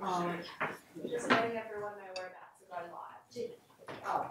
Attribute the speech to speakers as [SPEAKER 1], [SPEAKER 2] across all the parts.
[SPEAKER 1] Oh,
[SPEAKER 2] Just letting everyone know we're about to live.
[SPEAKER 1] oh.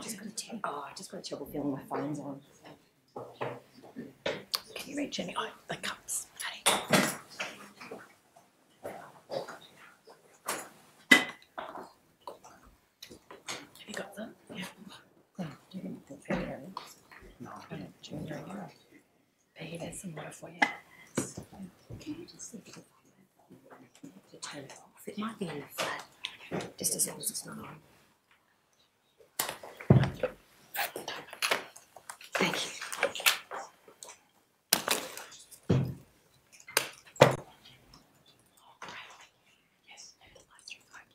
[SPEAKER 3] Just got a ter- oh, I just got a terrible feeling my phone's on. Can you reach any? Oh, the cups. Honey. Have you got them? Yeah. Oh, do you need the fair?
[SPEAKER 4] No.
[SPEAKER 3] Oh, junior, yeah. Hey, there's some water for you.
[SPEAKER 1] Can you just see if you can it? Turn it off, it might be in the flat, just as long as it's not on. Thank you.
[SPEAKER 3] Yes, maybe the lights are fine.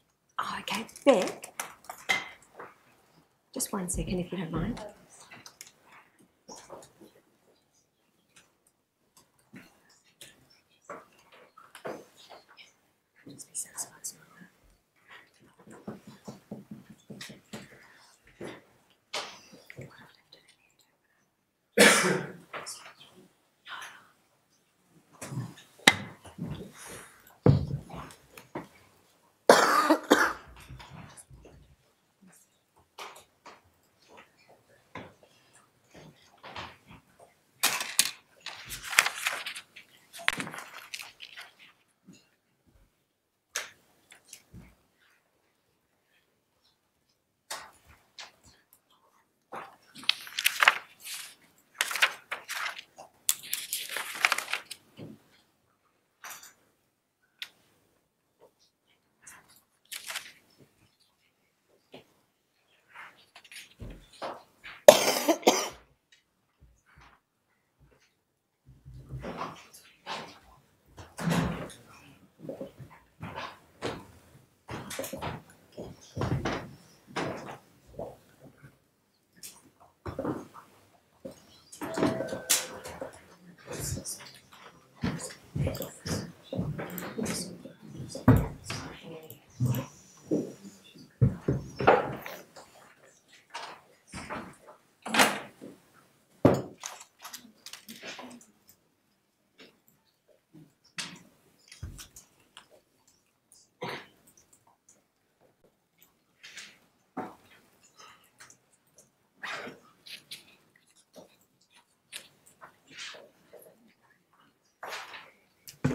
[SPEAKER 1] Just one second, if you don't mind.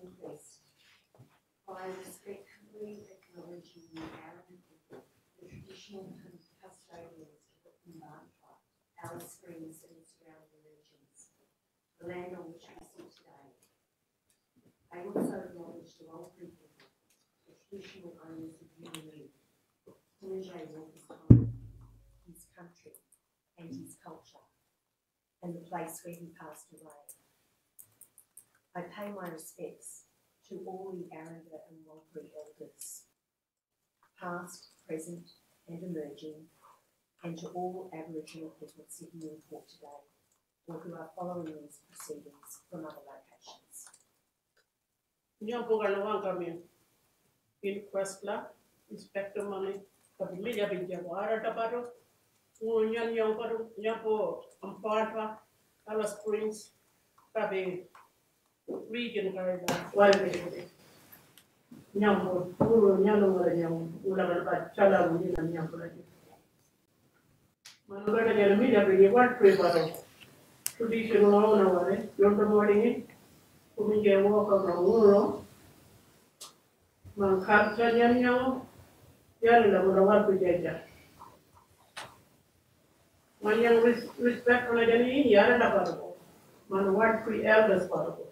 [SPEAKER 5] inquest. I respectfully acknowledge in the Aaron, the traditional custodians of the Kumban Alice Springs and its surrounding regions, the land on which we sit today. I also acknowledge the old people, the traditional owners of Yuendumu, Kumanjayi Walker's home, his country, and his culture, and the place where he passed away. I pay my respects to all the Aranda and Warlpiri elders, past, present, and emerging, and to all Aboriginal people sitting in court today, or who are following these proceedings from other locations.
[SPEAKER 6] Nyampo gana wanga min inquest la inspector mani kabi meja binja wara tabaro ngo nyan yang paro nyampo ampatwa ala springs kabi region carried out wide nyambo puro nyalo wala nyambo ula bal ba chala mu ni nan nyambo la ji manu ga da mi da be wat pre ba ro to di shi ro na wale yon to mori ni ku mi ge wo ka na wo ro man ka cha nyam nyam yar la mo da wat ku je ja man yang respect la
[SPEAKER 5] jani yar da ba ro man wat ku elders ba ro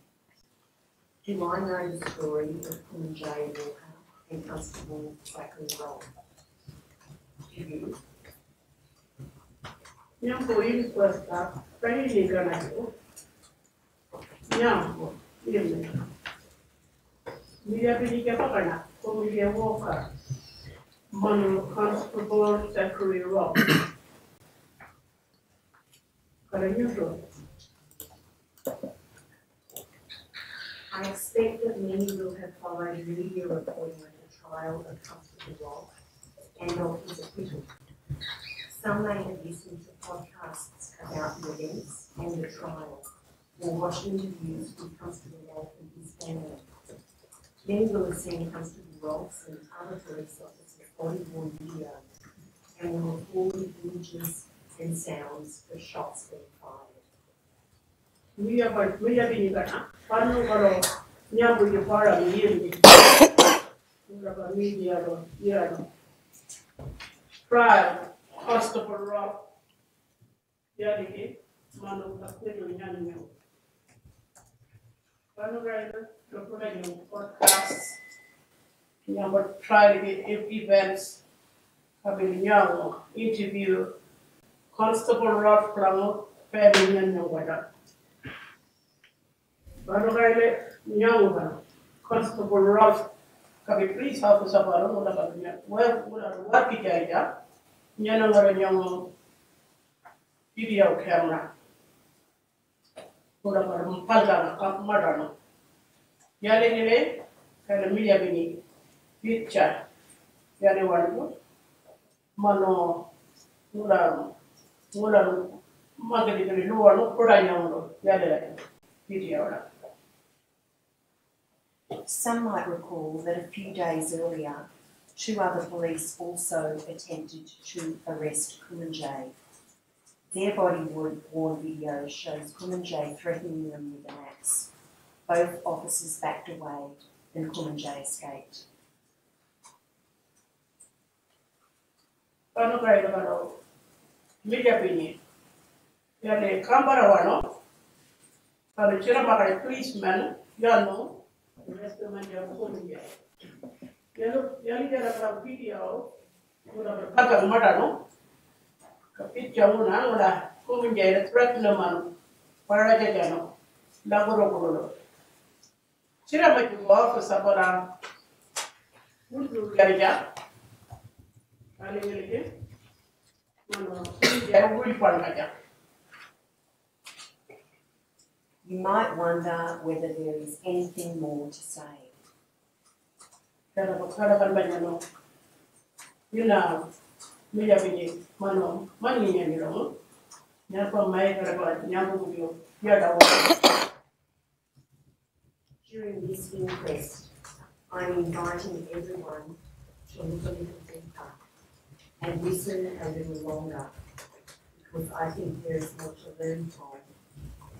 [SPEAKER 5] Do I know the story. Of Kumanjayi Walker and Constable Zachary Rolfe? Do you?
[SPEAKER 6] nyambo ili kwesta kai ni kana ko nyambo ile mi ya bi ke pakana ko mi ya woka mano constable Zachary Rolfe kala nyuto
[SPEAKER 5] I expect that many will have followed media reporting of the trial of Constable Rolfe and of his acquittal. Some may have listened to podcasts about the events and the trial, or watched interviews with Constable Rolfe and his family. Many will have seen Constable Rolfe's and other police officers body worn video and will recorded images and sounds of shots being fired.
[SPEAKER 6] mi ya ba mi ya bi ni kana panu kalo nyambo je para mi yindi ula ba mi ya lo ya lo trial constable rock ya di ke manu ka kwedo nyani nyo panu ga lo ko da nyo podcast. Nyambo trial ke events. Kabi nyawo interview. Constable rock from family nyo wada Baru kaya nyawa kan, constable Rolfe, kami police officer baru mula kami niya, well, mula luar kita aja, niya na nga yung video camera. Mula para mpalga na, kamara na. Yali nile, kaya media bini, picture, yali walipo, mano, mula, mula, magali kali luar, no, pura niya mo, yali lagi, video na.
[SPEAKER 5] Some might recall that a few days earlier, two other police also attempted to arrest Kumanjayi. Their body worn worn video shows Kumanjayi threatening them with an axe. Both officers backed away and Kumanjayi escaped.
[SPEAKER 6] Yan eh, kamera wano. Kalau cira pakai policeman, ya no. Rest man ya pun ya. Yan yan jara pra video.
[SPEAKER 5] You might wonder whether there is anything more to say.
[SPEAKER 6] Kada ko kada kan banya no. Yuna mi ya bini mano mani nya ni ro. Nya ko mai kada ko nya ko yo ya da wo.
[SPEAKER 5] During this inquest, I'm inviting everyone to look a little deeper and listen a little longer because I think there is more to learn from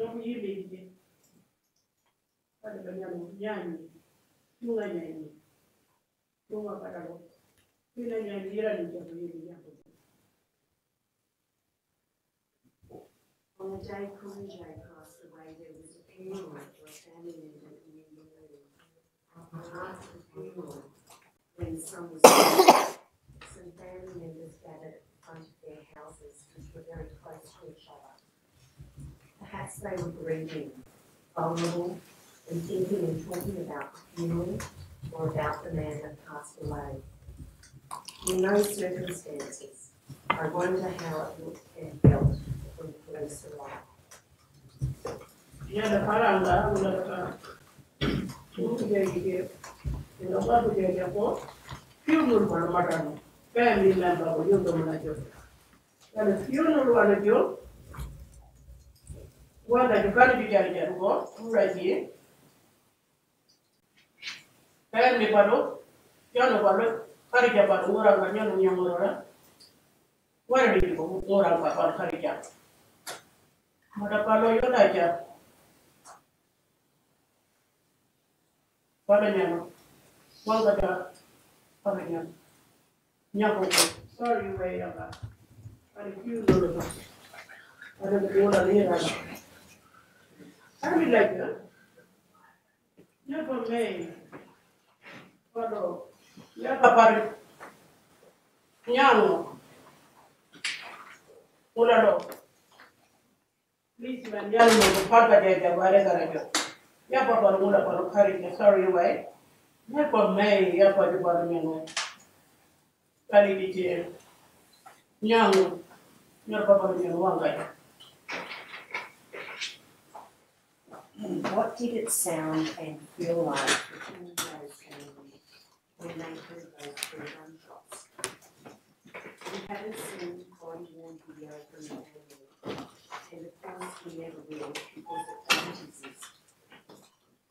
[SPEAKER 6] nya ko nya nya ni. Ina nya ni da ba. Tapi kada ko nya ko ra nya ni. Ire ire. Number one. Malpa. Mi ya bini. Nya mo yo. Nya ko yi bini. Kada ko nya mo nya ni. Nunga nya ni. Nunga kada ko. Ina nya ni ira ni ja ko yi nya ko.
[SPEAKER 5] On the day Coolidge passed away, there was a funeral for a family in Indonesia. After the funeral, when the was some family members gathered in front of their houses which were very close to each other. Perhaps they were grieving, vulnerable, and thinking and talking about the funeral or about the man that passed away. In those circumstances, I wonder how it looked and felt when the police arrived.
[SPEAKER 6] Nya da fara nga wala da fara. Mu ge ge. Ina ba bu ge ge ko. Funeral ma da no. Family member ko yo do na jo. Kada funeral wala jo. Wala jo kan bi jar jar ko. Ura ji. Family ba do. Yo no ba lo. Kari ja ba do ura ga nyo no nyamoro ra. Wala di ko ura ba ba kari ja. Mada palo yo da ja. Padanyano, Wangada, Padanyan, Nyako, sorry, way of that. I refuse to look. I don't know what I need. I will like that. Nyako may. Pado, Yaka Pari, Nyano, Ulalo. Please, man, Yano, Papa, Jagare, Garajo. ya papa mula pano kari ke sorry way ya pa may ya pa di pa mi no kali di je nyang nyar papa mi no wanga
[SPEAKER 5] What did it sound and feel like for Kim's family when they heard those three gunshots? We haven't seen body worn video from the family, and of course we never will because it doesn't exist.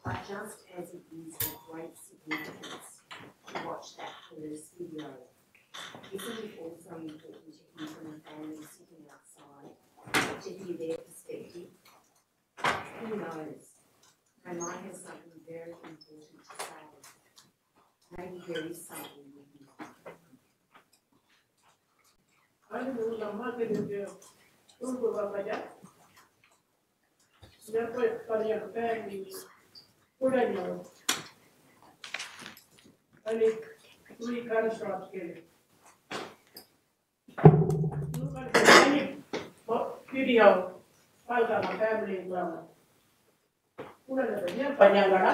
[SPEAKER 5] But just as it is of great significance to watch that police video, isn't it also important to hear from the family sitting outside, to hear their perspective? Who knows? They might have something very important to say. Maybe there is something we can
[SPEAKER 6] ani no la ma ke de de urgo ba ba ja ya pa pa ya pa ni ura no ani three gunshots ke no ka ani video falta ma family drama ura na ya pa nyangara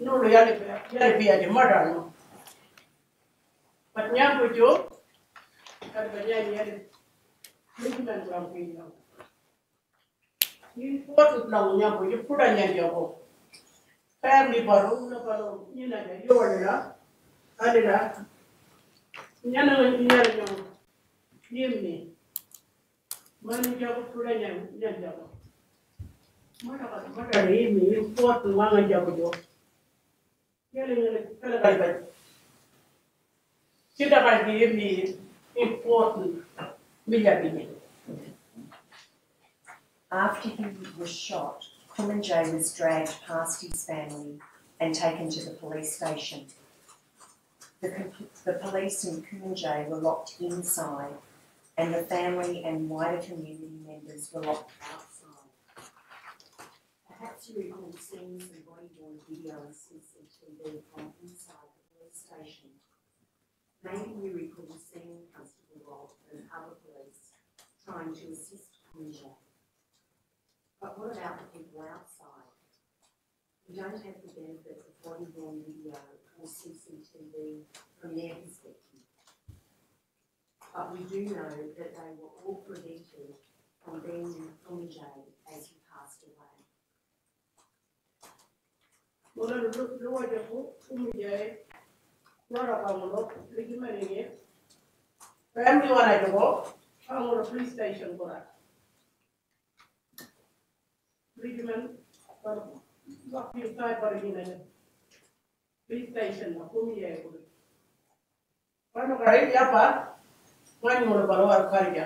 [SPEAKER 6] no lo ya le ya le pia de murder no But nyambo jo kada banyani yale movement wa mpino ni fotu na unyambo ni pura nyanja ko family baro na baro ni na ga yo wala adira nyana nyana nyo yimni mani jago pura nyanja nyanja ko mara ka mara ni yimni fotu wanga jago jo yale ngale kala kala kala Sida ka yimni important million.
[SPEAKER 5] After he was shot, Kumanjayi was dragged past his family and taken to the police station. The, the police and Kumanjayi were locked inside, and the family and wider community members were locked outside. Perhaps you recall seeing some body-worn video and CCTV from inside the police station. Maybe you recall seeing Constable Rolfe and other police trying to assist Conjure. But what about the people outside? who don't have the benefit of body-worn video uh, or CCTV from their perspective. But we do know that they were all prevented from being in Funjay as he passed away.
[SPEAKER 6] wala lu lu waje ko umi je lora kamulo ligi mani ne family wana jogo kamulo police station kora ligi man par wax fi tay par gi na police station na umi je ko pano kare ya pa mani mo baro war karja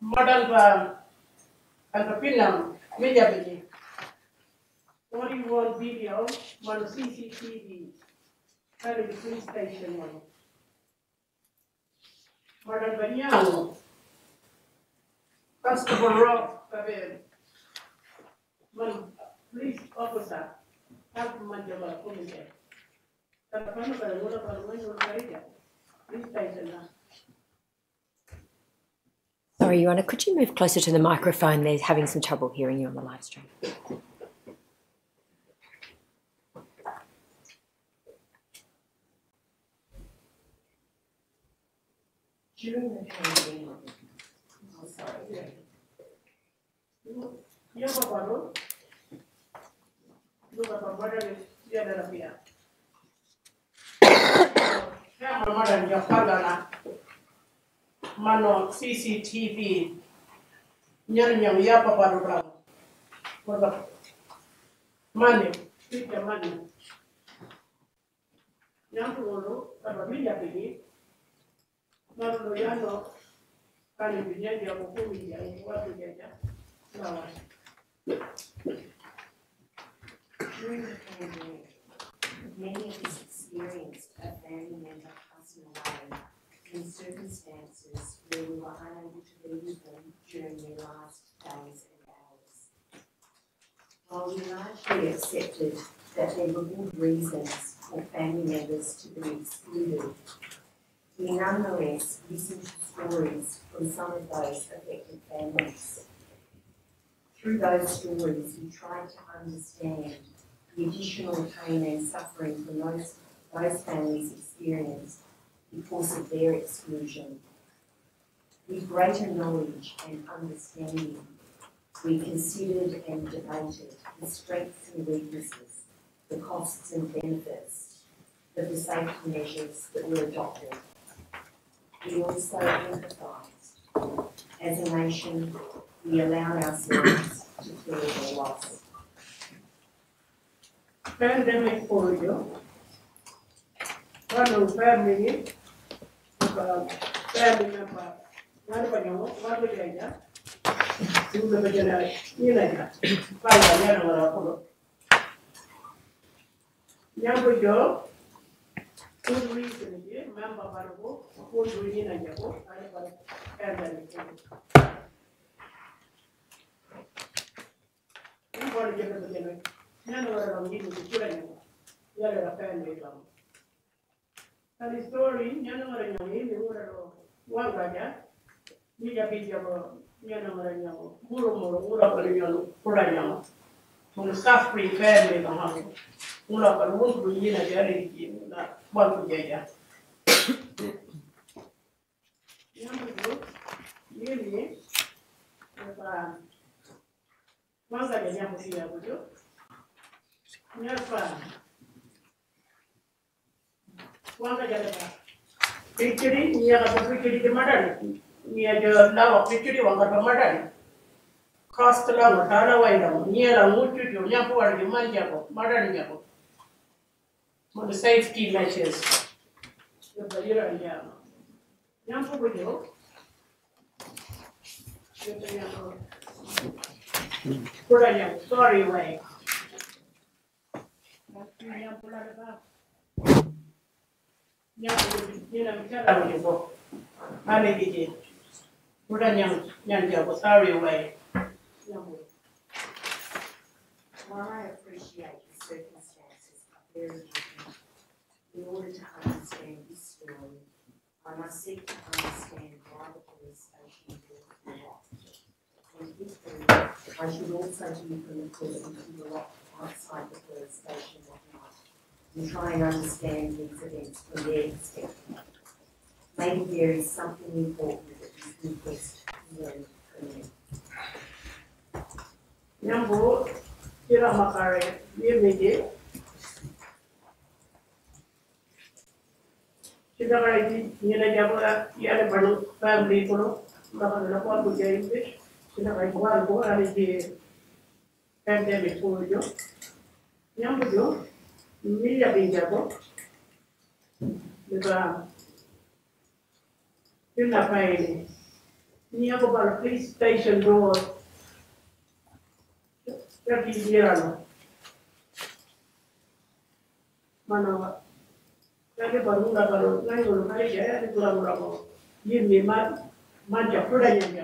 [SPEAKER 6] modal ba alka pinam meja beji Only one video, one CCTV, kind of the police station one. Madam Banyano, Constable Rolfe Kabir, one police officer, have Manjaba Kumite. Tapano ka mula pa naman yung kaida, police station na.
[SPEAKER 3] Sorry, Your Honour, could you move closer to the microphone? They're having some trouble hearing you on the live stream.
[SPEAKER 5] During the pandemic, oh sorry,
[SPEAKER 6] Yo Joka paro. Joka paro. Mano CCTV nyar nyam ya papa rubra kota mane pita mane nyam tuolo kama bila pili maro yano kali binya ya kukumi ya watu jaja
[SPEAKER 5] During the pandemic, many of us experienced a family member passing away in circumstances where we were unable to be with them during their last days and hours. While we largely accepted that there were good reasons for family members to be excluded, we nonetheless listened to stories from some of those affected families. Through those stories, we tried to understand the additional pain and suffering from those, those families experienced because of their exclusion. With greater knowledge and understanding, we considered and debated the strengths and weaknesses, the costs and benefits of the safety measures that were adopted. We also empathised. As a nation, we allowed ourselves to feel the loss.
[SPEAKER 6] pandemic polio. One family, uh, family member, one of them, one of them, two of them, you know, five of them were Apollo. Young Joe, good reason, member Barbo, who do you know, pandemic. You want to get the beginning. None of them need to kill anyone. Yellow a family come. And the story, none of them need to order one raja. We have been your Yanamara, Muro, Mura, Purayama. From the suffering family, the house. Mura, but won't be in a jelly, one to Jaya. Yamaru, really, if um, once I get Yamu here, would you? Nyapa. Wanga jalapa. Pichiri, niya ka pichiri di madan. Niya jo lawa pichiri wanga pa madan. Cost la matala wa ila. Niya la mutu jo nyapo wa di manja ko. Madan niya ko. For the safety measures. Yung bayira niya. Nyapo ko jo. Yung niya ko. Pura niya. Sorry, way.
[SPEAKER 7] I appreciate the circumstances are very different, in order to understand this story, I must seek to understand why the police station doors were locked. And if there, I should also hear from the person who were locked outside the police station that night and try and understand these events from their perspective. Maybe there is something important that this inquest learned from them.
[SPEAKER 6] Nyambo, kira makare, ye meje. Kita kaya di nyela jabo ya ya banu family kono, maka na ko abu jay fish. Kita kaya buwan ko ari di pandemic ko jo. Nyambo jo, mi ya bin jabo. Diba, yun na kaya ni. Ni ako ba police station door Pergi girano. Mana Kaya baru nggak kalau nggak kalau kali saya di pulau pulau ini memang manja pula yang dia mau. Yang boleh mingga kalau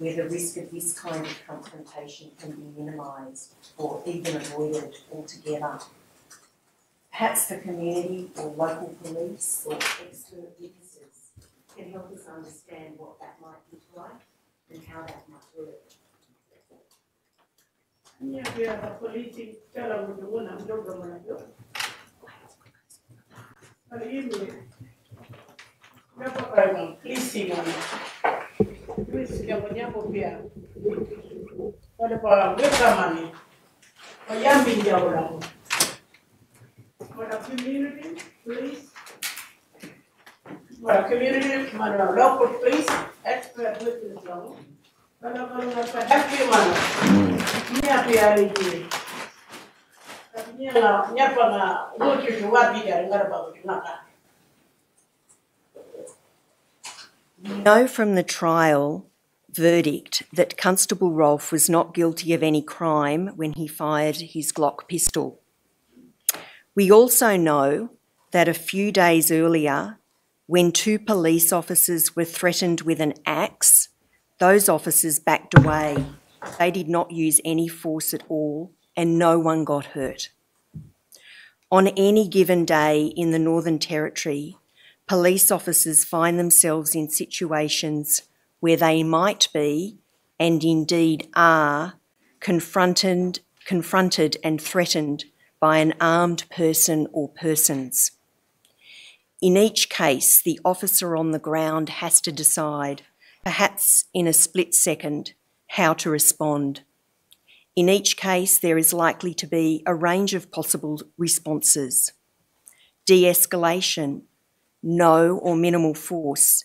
[SPEAKER 7] where the risk of this kind of confrontation can be minimised or even avoided altogether? Perhaps the community or local police or expert witnesses can help us understand what that might look like and how that might work.
[SPEAKER 6] Polisi mana? Polisi yang punya pia. Pada para mereka mana? Ayam binjau orang. Pada community police, pada community mana local police, expert witness orang. Kalau kalau nggak happy mana? Ini apa yang ini? Tapi ni lah, ni apa na? Umur cucu wabi dari nggak apa nak.
[SPEAKER 5] We know from the trial verdict that Constable Rolfe was not guilty of any crime when he fired his Glock pistol. We also know that a few days earlier, when two police officers were threatened with an axe, those officers backed away. They did not use any force at all, and no one got hurt. On any given day in the Northern Territory, police officers find themselves in situations where they might be, and indeed are, confronted, confronted and threatened by an armed person or persons. In each case, the officer on the ground has to decide, perhaps in a split second, how to respond. In each case, there is likely to be a range of possible responses de escalation, no or minimal force,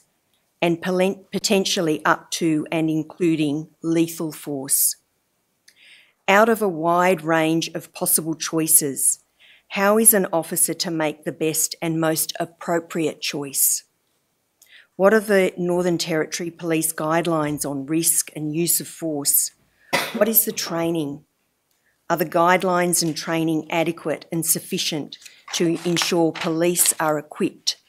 [SPEAKER 5] and potentially up to and including lethal force. Out of a wide range of possible choices, how is an officer to make the best and most appropriate choice? What are the Northern Territory Police guidelines on risk and use of force? What is the training? Are the guidelines and training adequate and sufficient to ensure police are equipped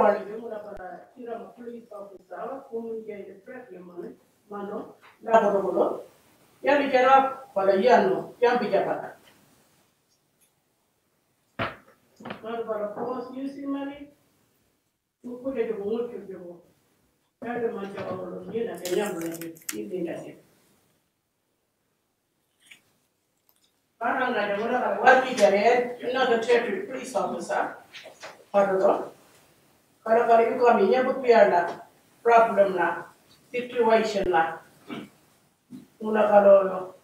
[SPEAKER 6] wali jo mula para tira ma police officer, kumun jai de prep mano, mano, laboro bolo, yani jara pada yano, yang bijabata. Mas para pos using money, tu kuja jo bungut jo jo. Yale manja olo nyina ke nyambo le hivi ndani. Paranga de mura ka wati jare another territory police officer. Parado. Kara kara yuko ami nyabu piala problem na situation la. Una kalolo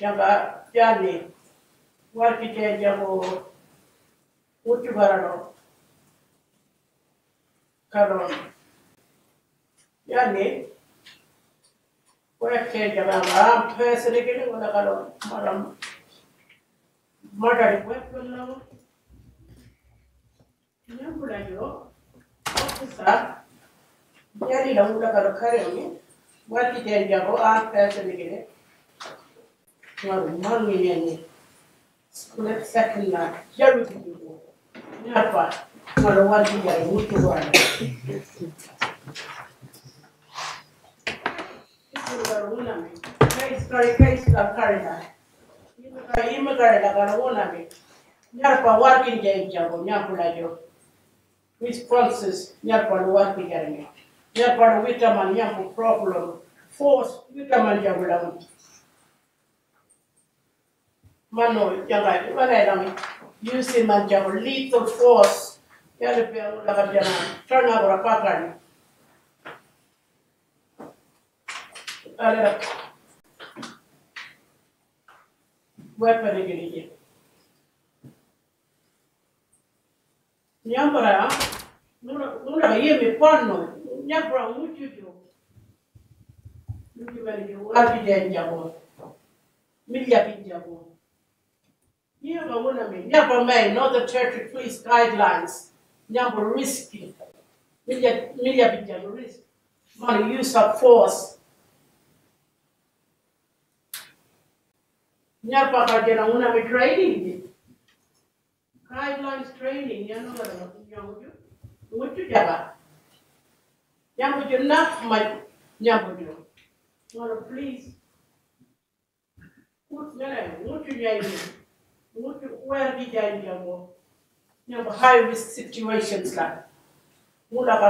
[SPEAKER 6] yanga jani wati jare jabo uti barado. Karo yani weke jaba maram not adequate will now Nambulalo officer yari lambula karukare ne wati teri jabo aap kaise nikle और मन में यानी school second ना ज़रूर की हो यहाँ पर मरवा दी जाए वो तो हुआ है इसको करूँ ना मैं इसका इसका इसका करेगा kalima la gara wona me nyar force mano little force la. Weapon gidi Nyambara, nuna nuna yemi panno, nyambara mujuju. Muju bari jo wati den jabo. Milya bin jabo. Nyamba wuna mi, nyamba may, Northern Territory Police Guidelines, nyamba risky. Milya, milya bin jabo risk. Man, use of force. Nyapa kajena una me training. Guidelines training, ya no gara nyamuju. Mutu jaba. Nyamuju na ma nyamuju. Wanna please. Mut ngere, mutu nyai. Mutu where di jai jabo. Nyamba high risk situations la. Mula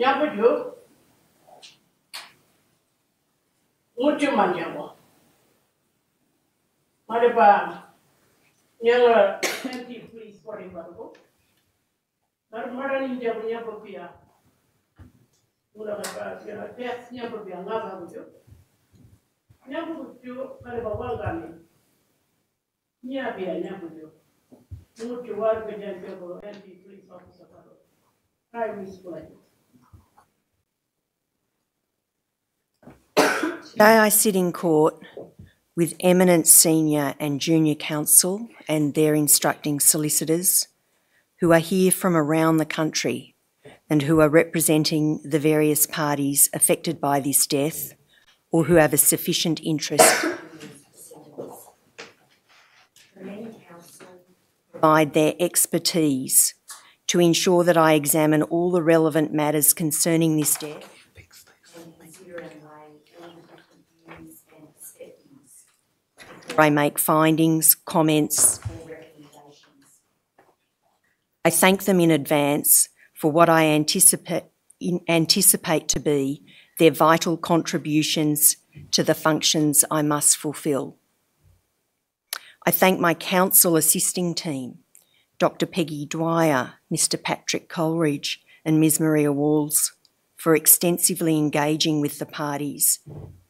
[SPEAKER 6] kaloi. Nyamba wepe de. Konga jayamba. Nyabuju, mutu manjabo. Mariba, nyanga anti police body bago. Mar mara ni jabu nyabu pia. Mula kata pia death nyabu pia ngaba buju. Nyabu buju mariba wangani. Nya pia nyabu buju. Mutu war bejan jabu anti police officer bago. High risk like.
[SPEAKER 5] Today I sit in court with eminent senior and junior counsel and their instructing solicitors who are here from around the country and who are representing the various parties affected by this death or who have a sufficient interest. Provide their expertise to ensure that I examine all the relevant matters concerning this death
[SPEAKER 8] and consider and weigh all the different views and perspectives
[SPEAKER 5] I make findings, comments. I thank them in advance for what I anticipate, anticipate to be their vital contributions to the functions I must fulfil. I thank my counsel assisting team, Dr. Peggy Dwyer, Mr. Patrick Coleridge, and Ms. Maria Walz, for extensively engaging with the parties,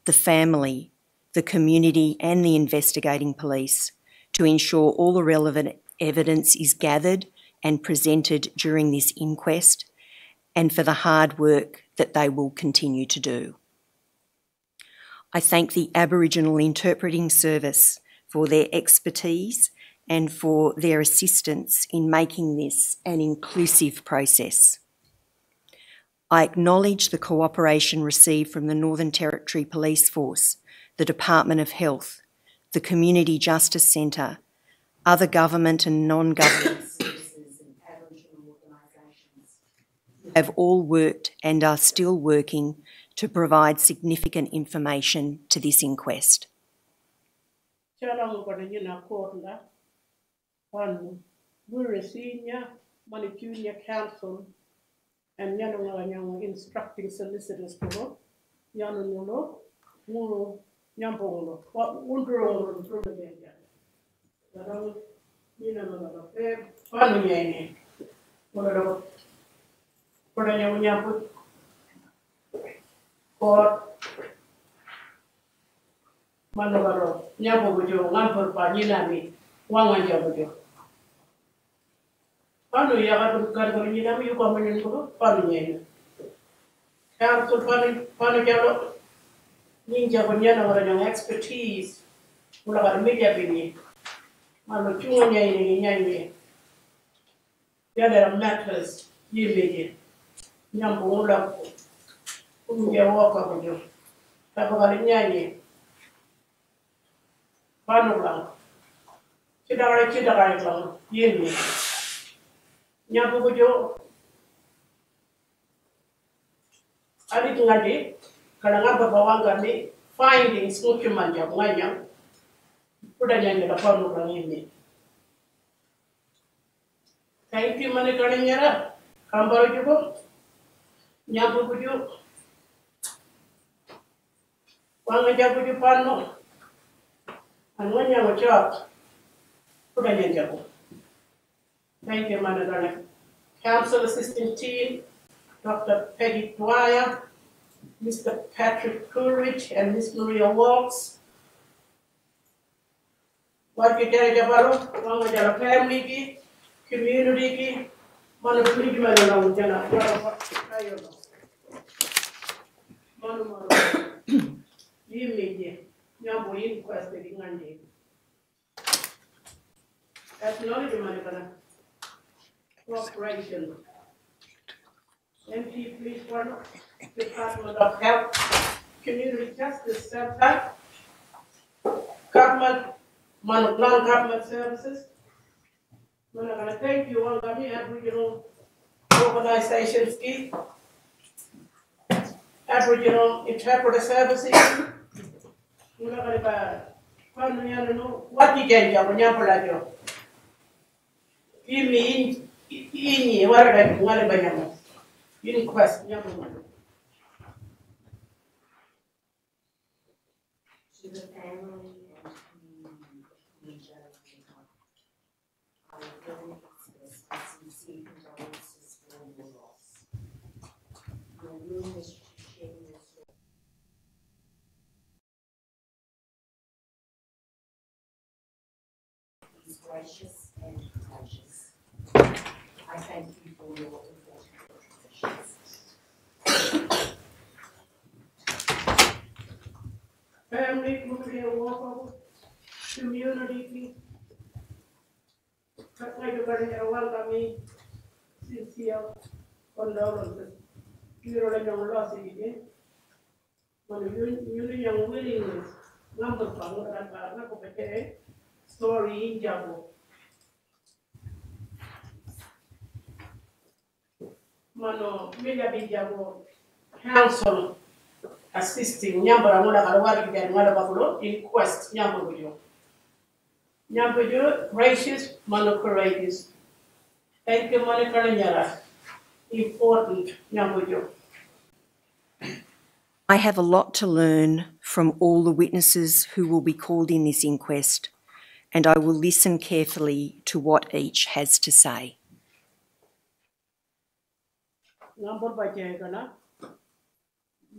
[SPEAKER 5] the family, the community, and the investigating police to ensure all the relevant evidence is gathered and presented during this inquest, and for the hard work that they will continue to do. I thank the Aboriginal Interpreting Service for their expertise and for their assistance in making this an inclusive process. I acknowledge the cooperation received from the Northern Territory Police Force, the Department of Health, the Community Justice Centre, other government and non government
[SPEAKER 8] Services and Aboriginal organisations.
[SPEAKER 5] have all worked and are still working to provide significant information to this inquest.
[SPEAKER 6] Council. And nyano nga instructing solicitors ñampoŋolo wunturoŋolo turoɓe ɓe jaɗa gaɗaw ñinanogaɗo e fanu ñayne kono ɗo kono ñaw ñampu koor mannogaɗo ñampogo jo ŋanfor pa ñinami waŋan jago jo kan yakaɗo gargoro ñinami yukomañon koɗo fanu ñayne ar so panu panu jalo nyin jabo nyana wala nyang expertise. Mula kar media bini malo chunga nyai ni nyai ni ya there are matters. Yimbeje nyambo mula ko. Umje woka bujo tabagari nyai panu lang? Cidakare cidakare lang. Yeni nyabu bujo adi ngadi kadanga baba wanga ni findings mukimanja panu lang yeni thank you mane kadanyara kambaro jugo nyabu bujo wanga jabu ju panu Anganya wachak, kuda nyanjabu. Thank you, Managana. Counsel Assistant Team, Dr. Peggy Dwyer, Mr. Patrick Coolidge, and Miss Maria jara family community kana cooperation. MP Police Department, Department of Health, Community Justice Center, government, non-government services. Mana kana thank you all kami Aboriginal organizations ki, Aboriginal interpreter services. Imi in, inyi, wala kali ngale ba niya mo. Yun quest niya mo.
[SPEAKER 5] To the family and community of Ninja I really express my sincere condolences for your loss. Your willingness to share your story is gracious and courageous. I thank you for your important contributions.
[SPEAKER 6] Family, community, walk community. Kakak juga dari awal kami sincere condolences. Kiro lang yung loss ini. Mana yun yun yung willingness. Ngambot pa assisting nyambara ngola kalwari kijan ngala bakulo in quest nyambo bujo. Nyambo bujo gracious mano courageous. Thank you mano kalanyara. Important.
[SPEAKER 9] I have a lot to learn from all the witnesses who will be called in this inquest, and I will listen carefully to what each has to say.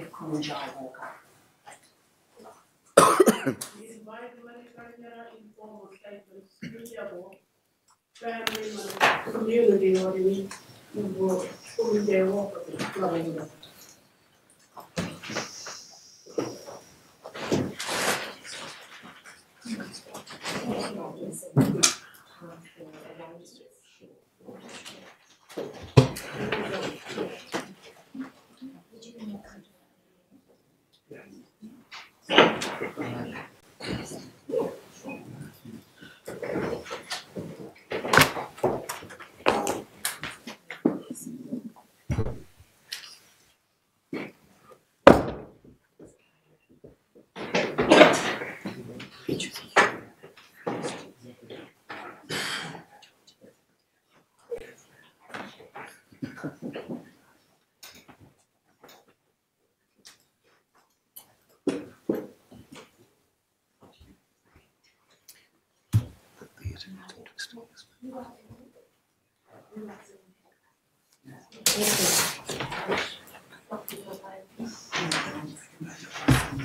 [SPEAKER 9] of Kumanjayi Walker.
[SPEAKER 6] Is my money kala nyara informal statements pinjago family man community or ni ngo kumje wo ko la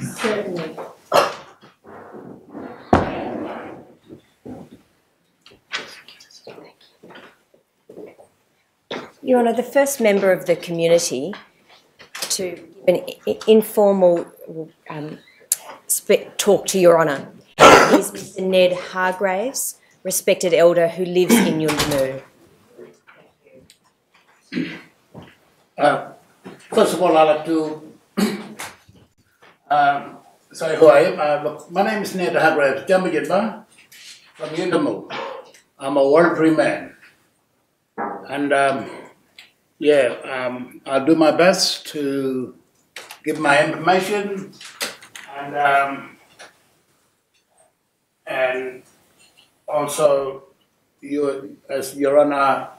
[SPEAKER 3] Certainly.
[SPEAKER 9] Your Honour, the first member of the community to an informal um, talk to Your Honour is Mr Ned Hargraves, respected elder who lives in Yuendumu.
[SPEAKER 10] Uh, First of all, I'd like to um, say who I am. Uh, look, my name is Ned Hargraves Jampijinpa from Yuendumu. I'm a voluntary man. And um, yeah, um, I'll do my best to give my information and um, and also you as Your Honor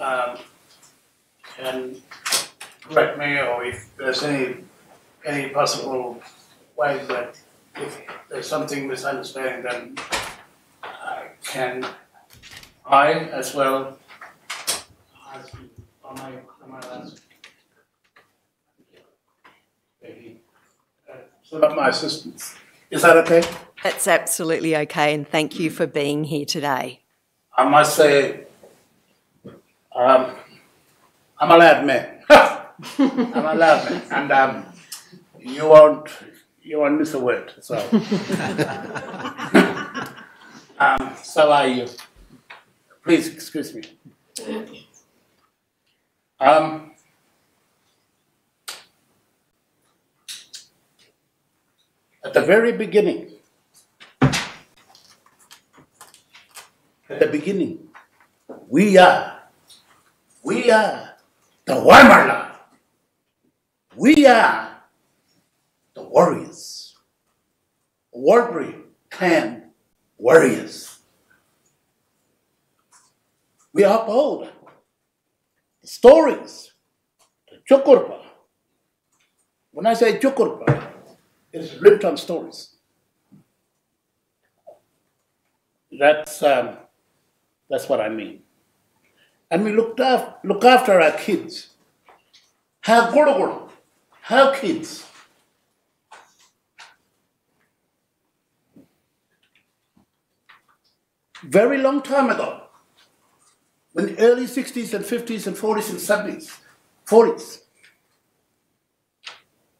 [SPEAKER 10] um, can correct me or if there's any, any possible way that if there's something misunderstanding, then I can, I as well, I, am I? Maybe, uh, of my assistants. Is that okay?
[SPEAKER 9] That's absolutely okay, and thank you for being here today.
[SPEAKER 10] I must say, um, I'm a lad man. I'm a lad man, and um, you won't, you won't miss a word. So, um, so are you. Please excuse me. Um, at the very beginning, at the beginning, we are, we are the Waimala. We are the warriors. Warrior clan warriors. We uphold the stories, the Jukurrpa. When I say Jukurrpa, it is on stories. That's um, that's what I mean. And we looked af- look after our kids. Have guruguru, have kids. Very long time ago, in the early 60s and 50s and 40s and 70s, 40s,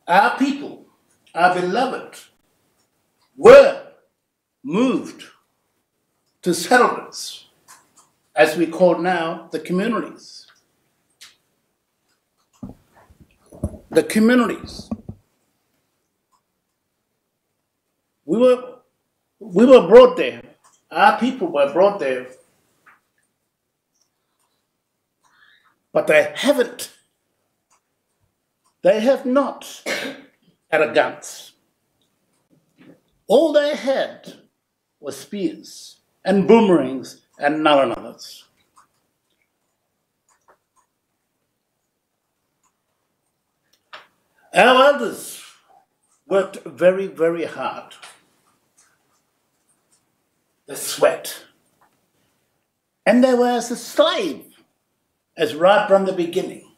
[SPEAKER 10] our people, our beloved, were moved to settlements, as we call now the communities. The communities. We were, we were brought there, our people were brought there, but they haven't, they have not had a guns. All they had was spears and boomerangs and nalananas. Our elders worked very, very hard. They sweat. And they were as a slave, as right from the beginning,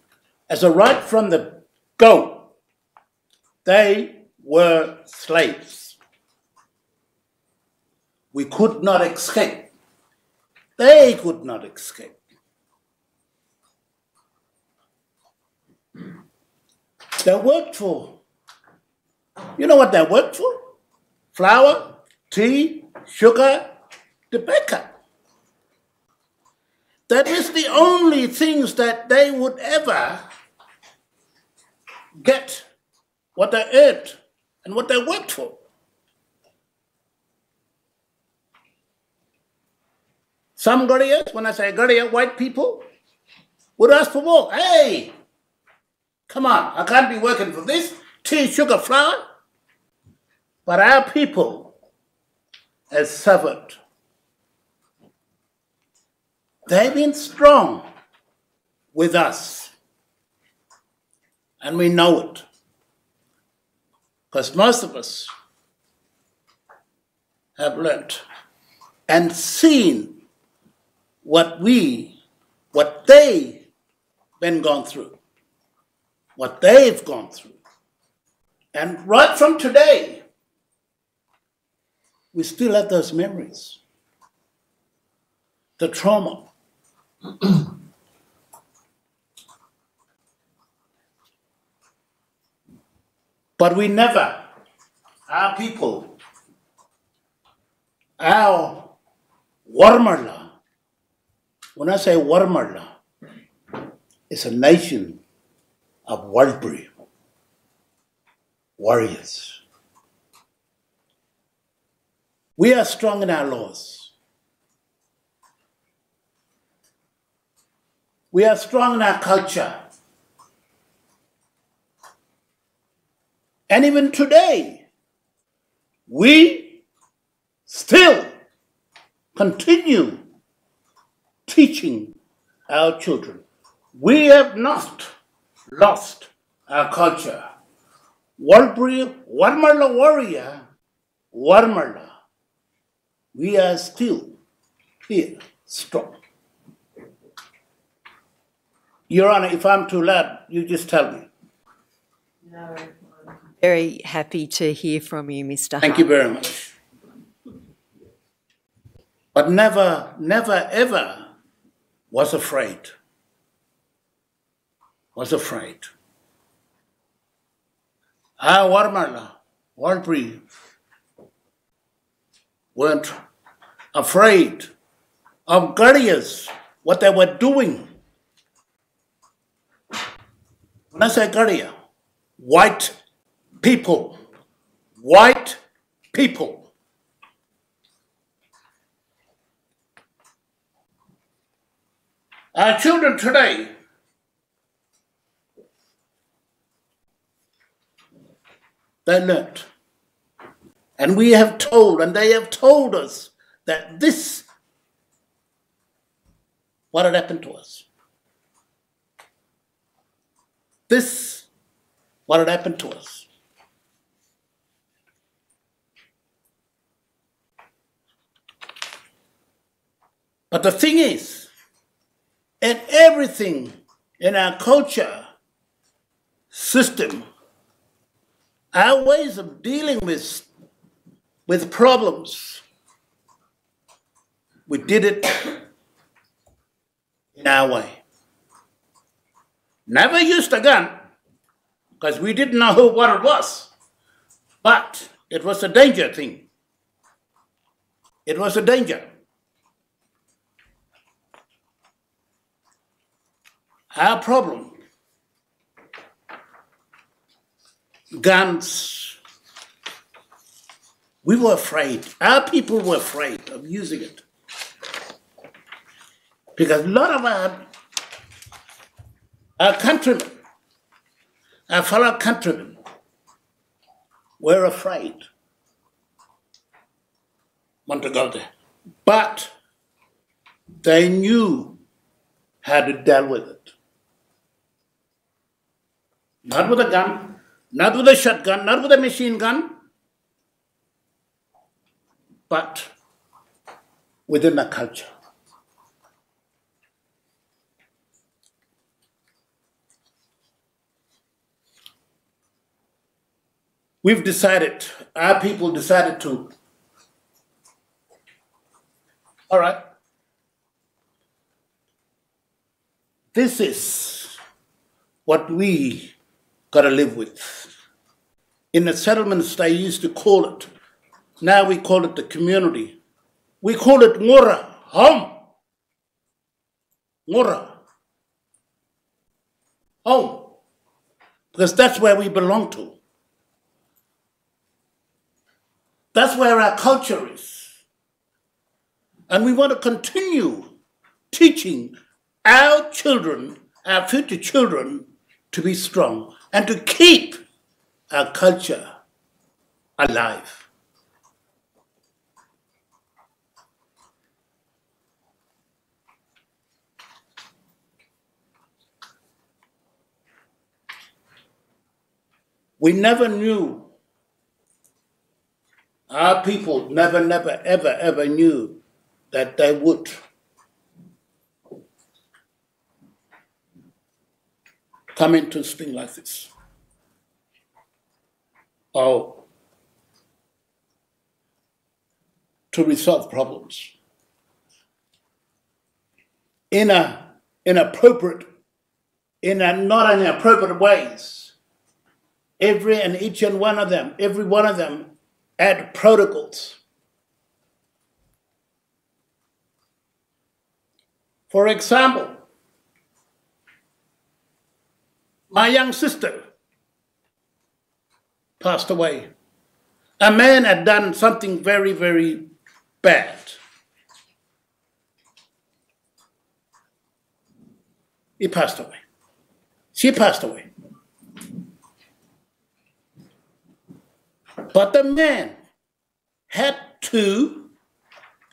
[SPEAKER 10] as a right from the go. They were slaves. We could not escape. They could not escape. They worked for, you know what they worked for? Flour, tea, sugar, tobacco. That is the only things that they would ever get what they earned and what they worked for. Some Gurrias, when I say Gurria, white people, would ask for more. Hey, come on, I can't be working for this tea, sugar, flour. But our people has suffered. They've been strong with us. And we know it. Because most of us have learnt and seen what we, what they been gone through, what they've gone through. And right from today, we still have those memories. The trauma. but we never, our people, our Warmarla, when I say Warmarla, it's a nation of Warlpiri, warriors. We are strong in our laws. We are strong in our culture. And even today, we still continue teaching our children. We have not lost our culture. Warlpiri, Warmarla warrior, Warmarla. We are still here, strong. Your Honor, if I'm too loud, you just tell me. No.
[SPEAKER 9] Very happy to hear from you, Mr.
[SPEAKER 10] Thank you very much. But never, never, ever was afraid. Was afraid. Our Warmala, Warlpiri, weren't afraid of guardians, what they were doing. When I say guardian, white people, white people. Our children today they learnt. And we have told, and they have told us that this, what had happened to us. This, what had happened to us. But the thing is, in everything in our culture system, our ways of dealing with, with problems, we did it in our way. Never used a gun because we didn't know what it was, but it was a danger thing. It was a danger. Our problem guns. We were afraid. Our people were afraid of using it. Because a lot of our, our countrymen, our fellow countrymen, were afraid there. But they knew how to deal with it. Not with a gun, not with a shotgun, not with a machine gun, but within a culture. We've decided, our people decided to, all right, this is what we got to live with. In the settlements, they used to call it, now we call it the community. We call it Ngora, home. Ngora. Home. Because that's where we belong to. That's where our culture is. And we want to continue teaching our children, our future children, to be strong and to keep our culture alive. We never knew, our people never, never, ever, ever knew that they would come into a things like this. Or to resolve problems in a inappropriate, in a not in appropriate ways. Every and each and one of them, every one of them had protocols. For example, my young sister passed away. A man had done something very, very bad. He passed away. She passed away. But the man had to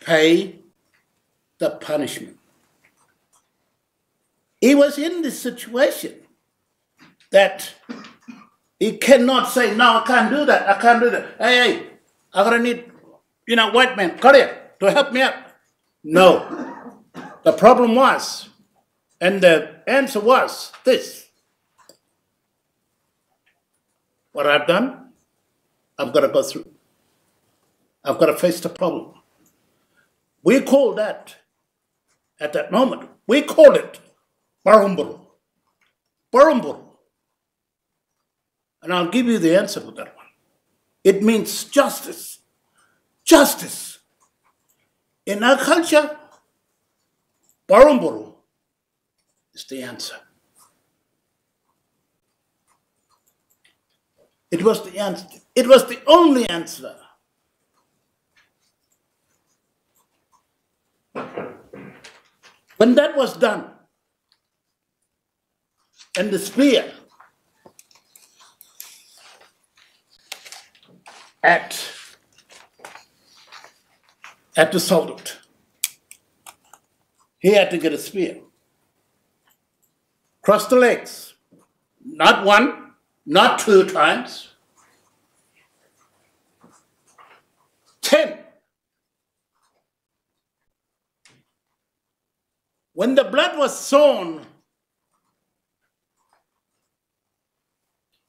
[SPEAKER 10] pay the punishment. He was in this situation that he cannot say, No, I can't do that. I can't do that. Hey, hey, I'm going to need, you know, white man, here to help me out. No. The problem was, and the answer was this what I've done, I've got to go through. I've got to face the problem. We call that, at that moment, we call it Barumburu. Barumburu. And I'll give you the answer for that one. It means justice. Justice. In our culture, Barumburu is the answer. It was the answer. It was the only answer. When that was done, and the spear at at the soldier, he had to get a spear. Cross the legs. Not one, not two times. Ten. When the blood was sown,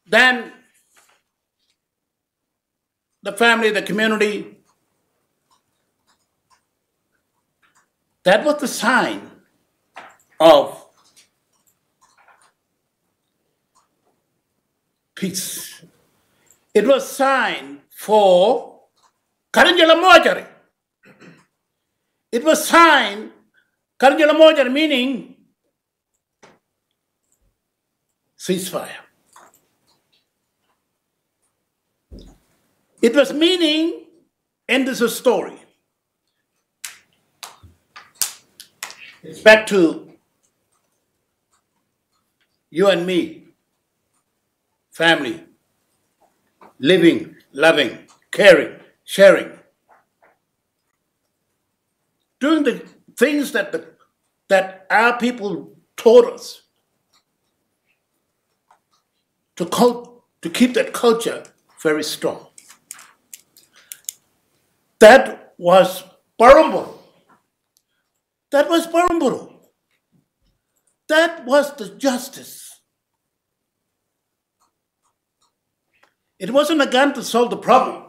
[SPEAKER 10] then the family, the community, that was the sign of peace. It was sign for Karanjala Mojari. It was sign, Karanjala Mojari meaning ceasefire. It was meaning end is a story. It's back to you and me, family, living, loving, caring, sharing. Doing the things that, the, that our people taught us to, cult, to keep that culture very strong. That was Parumburu. That was Parumburu. That was the justice. It wasn't a gun to solve the problem.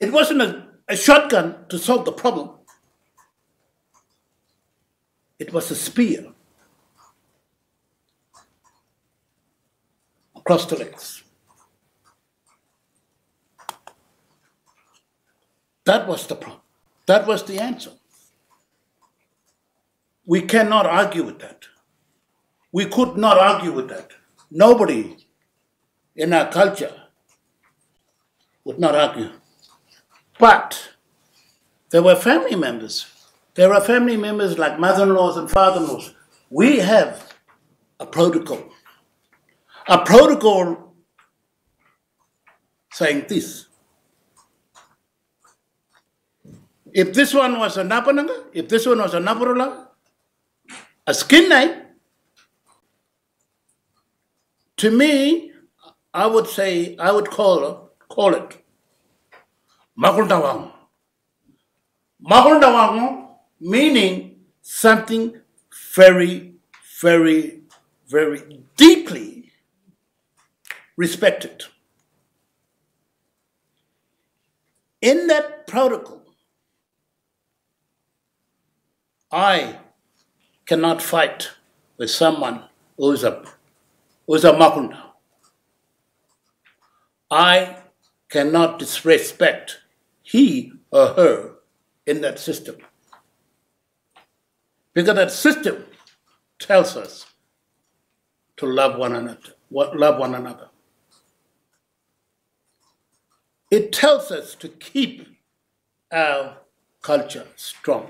[SPEAKER 10] It wasn't a, a shotgun to solve the problem. It was a spear across the legs. That was the problem. That was the answer. We cannot argue with that. We could not argue with that. Nobody in our culture would not argue. But there were family members. There are family members like mother in laws and father in laws. We have a protocol. A protocol saying this. If this one was a Napananga, if this one was a Naparula, a skin knife, to me, I would say, I would call, call it Makuldawang. Makuldawang meaning something very, very very deeply respected. In that protocol, I cannot fight with someone who is a, who is a Makunda. I cannot disrespect he or her in that system. Because that system tells us to love one another, love one another. It tells us to keep our culture strong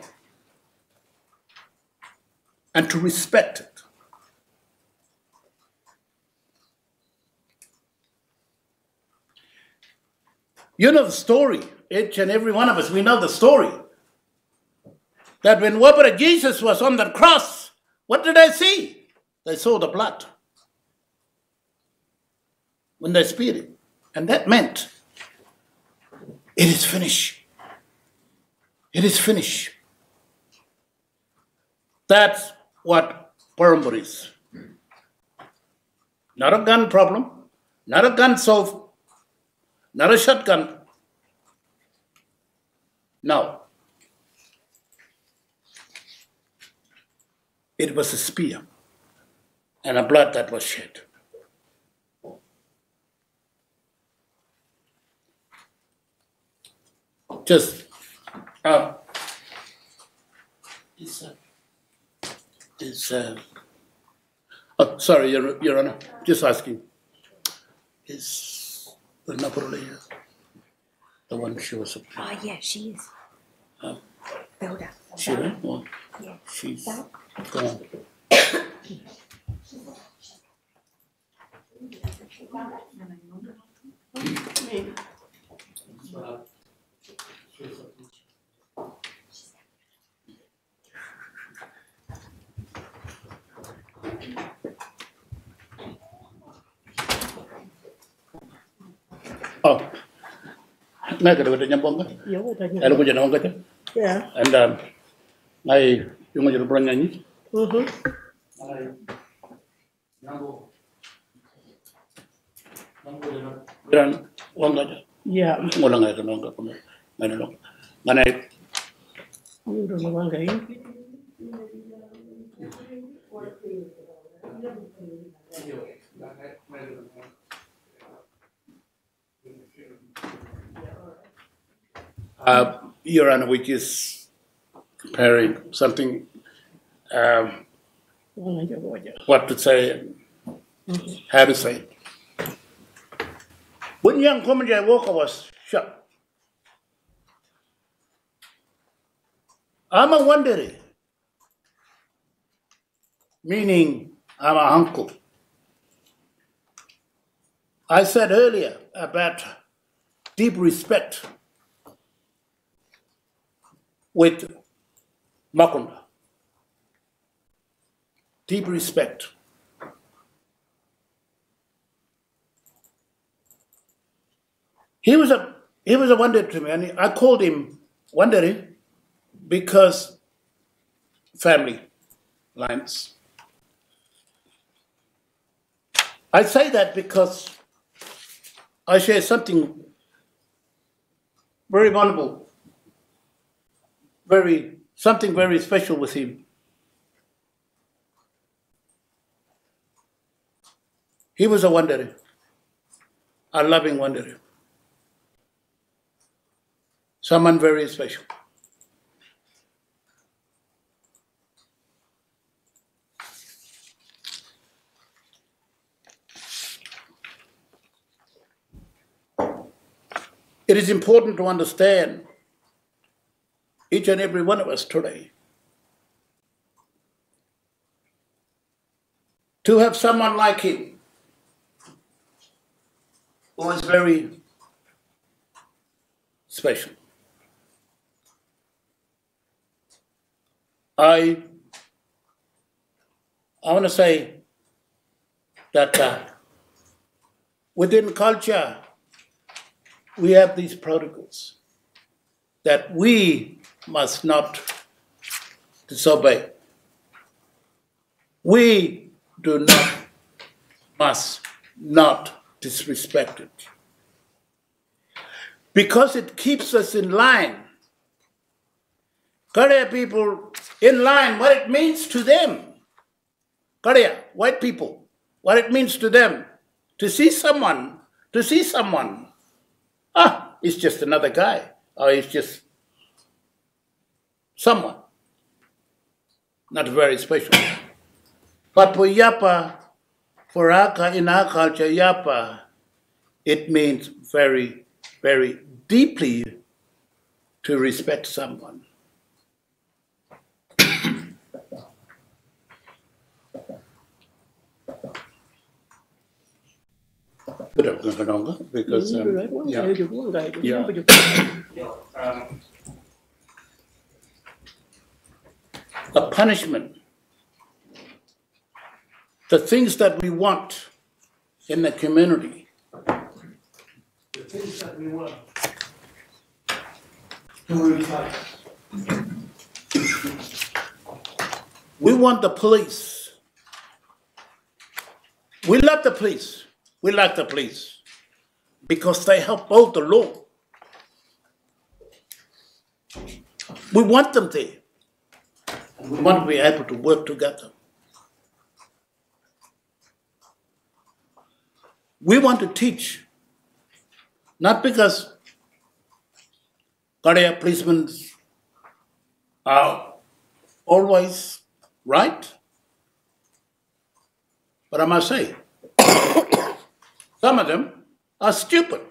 [SPEAKER 10] and to respect it. You know the story, each and every one of us, we know the story. That when Wabara Jesus was on the cross, what did they see? They saw the blood when they speared him. And that meant it is finished. It is finished. That's what Parambar is. Not a gun problem, not a gun solve, not a shotgun. No. It was a spear and a blood that was shed. Just, uh, is, uh, uh, oh, sorry, Your, Your Honor, just asking. Is the Napoli here? The one she was,
[SPEAKER 3] Oh, yeah, she is.
[SPEAKER 10] Oh.
[SPEAKER 3] Build
[SPEAKER 10] she went, or
[SPEAKER 3] Yeah.
[SPEAKER 10] she's
[SPEAKER 3] That-
[SPEAKER 10] gone?
[SPEAKER 6] Me.
[SPEAKER 10] Oh, ngay cái đầu nyambong ka?
[SPEAKER 6] Yo, what are you?
[SPEAKER 10] Elo ko jana ka ta?
[SPEAKER 6] Yeah.
[SPEAKER 10] And um, ngay yung mo jana brang nyanyi?
[SPEAKER 6] Mm-hmm.
[SPEAKER 10] Ngay nyambo. Nyambo jana. Biran wanga ja.
[SPEAKER 6] Yeah.
[SPEAKER 10] Ngola ngay ka nonga ko. Ngay na long. Ngay
[SPEAKER 6] You don't know what I'm
[SPEAKER 10] uh, Honor, which is preparing something, um, what to say, how to say. When young Kumanjayi Walker was shot, I'm a wondering, meaning I'm a uncle. I said earlier about deep respect with Makunda. Deep respect. He was a he was a wonder to me, and I called him wondering because family lines. I say that because I share something very vulnerable very something very special with him. He was a wanderer, a loving wanderer, someone very special. It is important to understand each and every one of us today. To have someone like him was very special. I, I want to say that uh, within culture, we have these protocols that we must not disobey. We do not, must not disrespect it. Because it keeps us in line. Korea people in line, what it means to them. Korea, white people, what it means to them to see someone, to see someone. Ah, it's just another guy, or it's just someone. Not very special. But for Yapa, for our, in our culture, Yapa, it means very, very deeply to respect someone. because um, yeah. Yeah. um, punishment. The things that we want in the community. The things that we want replace. We want the police. We love the police. We like the police because they help hold the law. We want them there. We want to be able to work together. We want to teach, not because Korea policemen are always right, but I must say, some of them are stupid.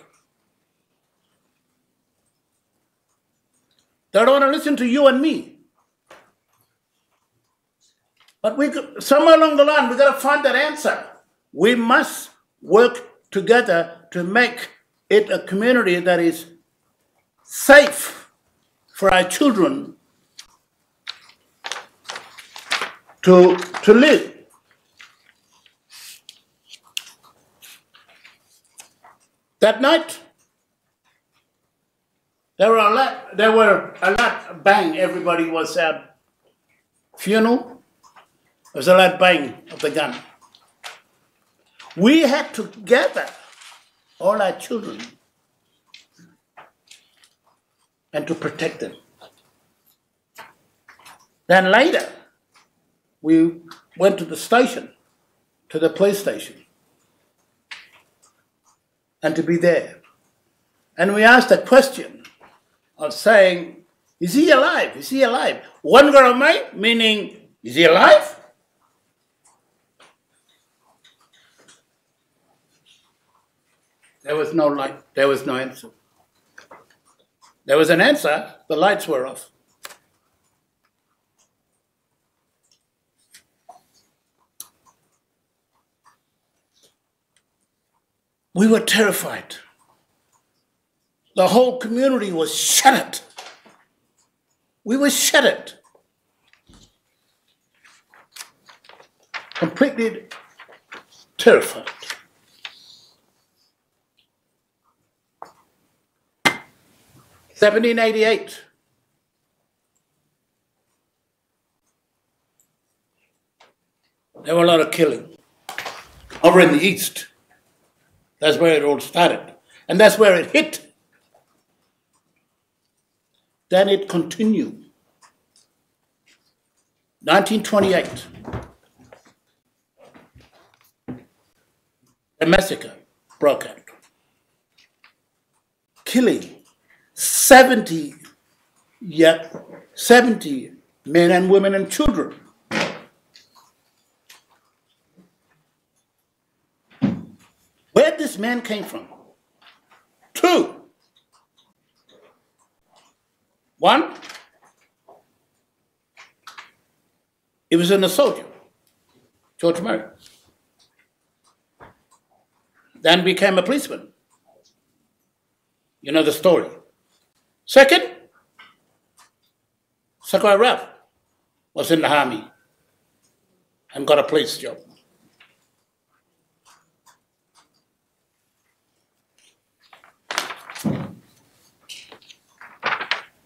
[SPEAKER 10] They don't want to listen to you and me. But we could, somewhere along the line, we got to find that answer. We must work together to make it a community that is safe for our children to, to live. That night, there were a lot, there were a lot bang. Everybody was at funeral. Was a loud bang of the gun. We had to gather all our children and to protect them. Then later, we went to the station, to the police station, and to be there. And we asked a question of saying, Is he alive? Is he alive? One Garamai, meaning, Is he alive? There was no light, there was no answer. There was an answer, the lights were off. We were terrified. The whole community was shattered. We were shattered. Completely terrified. Seventeen eighty-eight. There were a lot of killing over in the east. That's where it all started. And that's where it hit. Then it continued. 1928. A massacre broke out, killing 70, yet 70 men and women and children. Where this man came from? Two. One, he was in a soldier, George Murray. Then became a policeman. You know the story. Second, Zachary Rolfe was in the army and got a police job.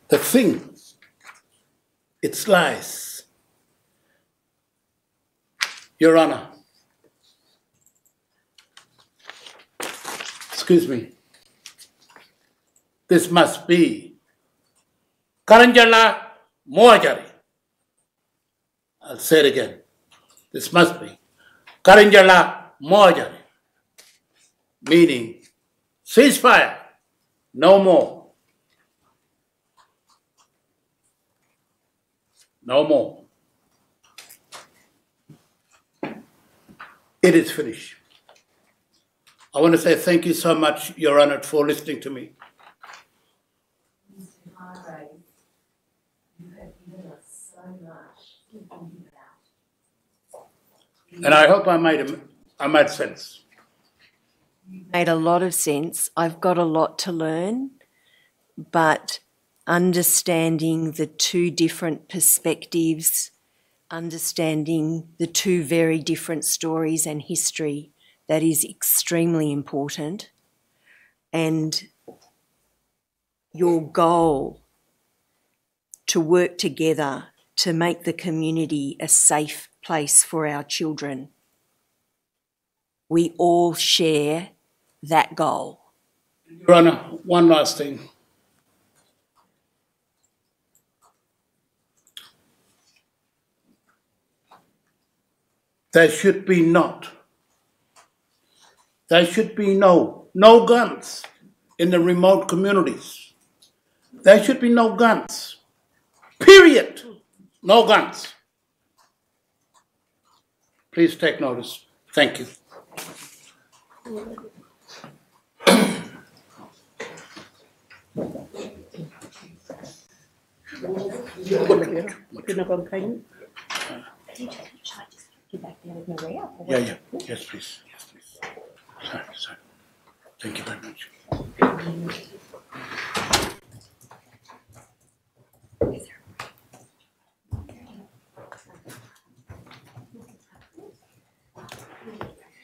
[SPEAKER 10] The thing, its lies. Your Honor, excuse me, this must be Karanjala Moajari. I'll say it again. This must be Karanjala Moajari. Meaning ceasefire, no more. No more. It is finished. I want to say thank you so much, Your Honor, for listening to me.
[SPEAKER 11] Mr. Hargrave, you have given us so much to think about.
[SPEAKER 10] And I hope I made, a, I made sense.
[SPEAKER 5] Made a lot of sense. I've got a lot to learn, but understanding the two different perspectives, understanding the two very different stories and history, that is extremely important. And your goal to work together to make the community a safe place for our children. We all share that goal.
[SPEAKER 10] Your Honor, one last thing. There should be not. There should be no, no guns in the remote communities. There should be no guns. Period. No guns. Please take notice. Thank you.
[SPEAKER 6] Dina ko kañ.
[SPEAKER 3] Should I just get back there with Maria? or
[SPEAKER 10] Yeah, yeah. Yes, please. Yes, please. Sorry, sorry. Thank you very much.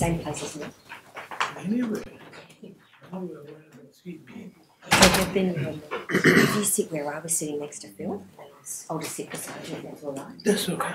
[SPEAKER 3] Same place, isn't it?
[SPEAKER 6] Anyway.
[SPEAKER 3] Like I've been, um, if you sit where I was sitting next to Phil, I'll just sit beside you, if that's all right.
[SPEAKER 6] That's okay.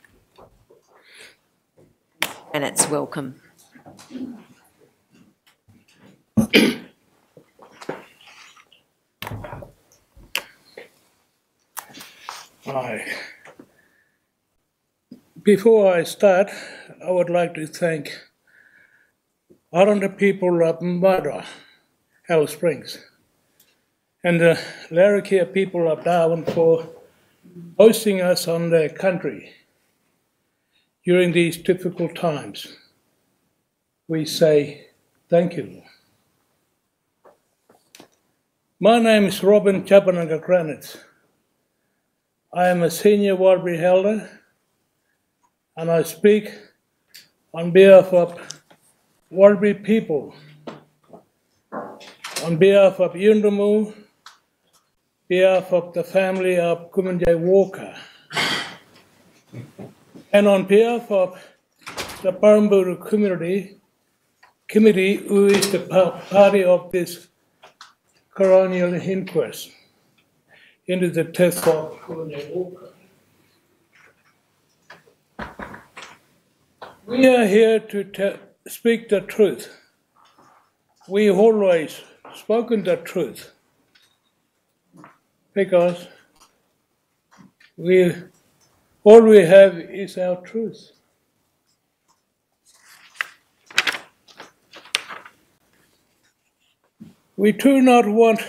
[SPEAKER 5] And it's welcome.
[SPEAKER 12] Hi. Before I start, I would like to thank all the people of Murder, Alice Springs, and the Larrakia people of Darwin for hosting us on their country during these difficult times. We say thank you. My name is Robin Japanangka Granites. I am a senior Warlpiri elder and I speak on behalf of Warlpiri people, on behalf of Yuendumu, behalf of the family of Kumanjayi Walker, and on behalf of the Parumpurru community, committee who is the party of this coronial inquest into the death of Walker. We are here to speak the truth. We always spoken the truth because we all we have is our truth. We do not want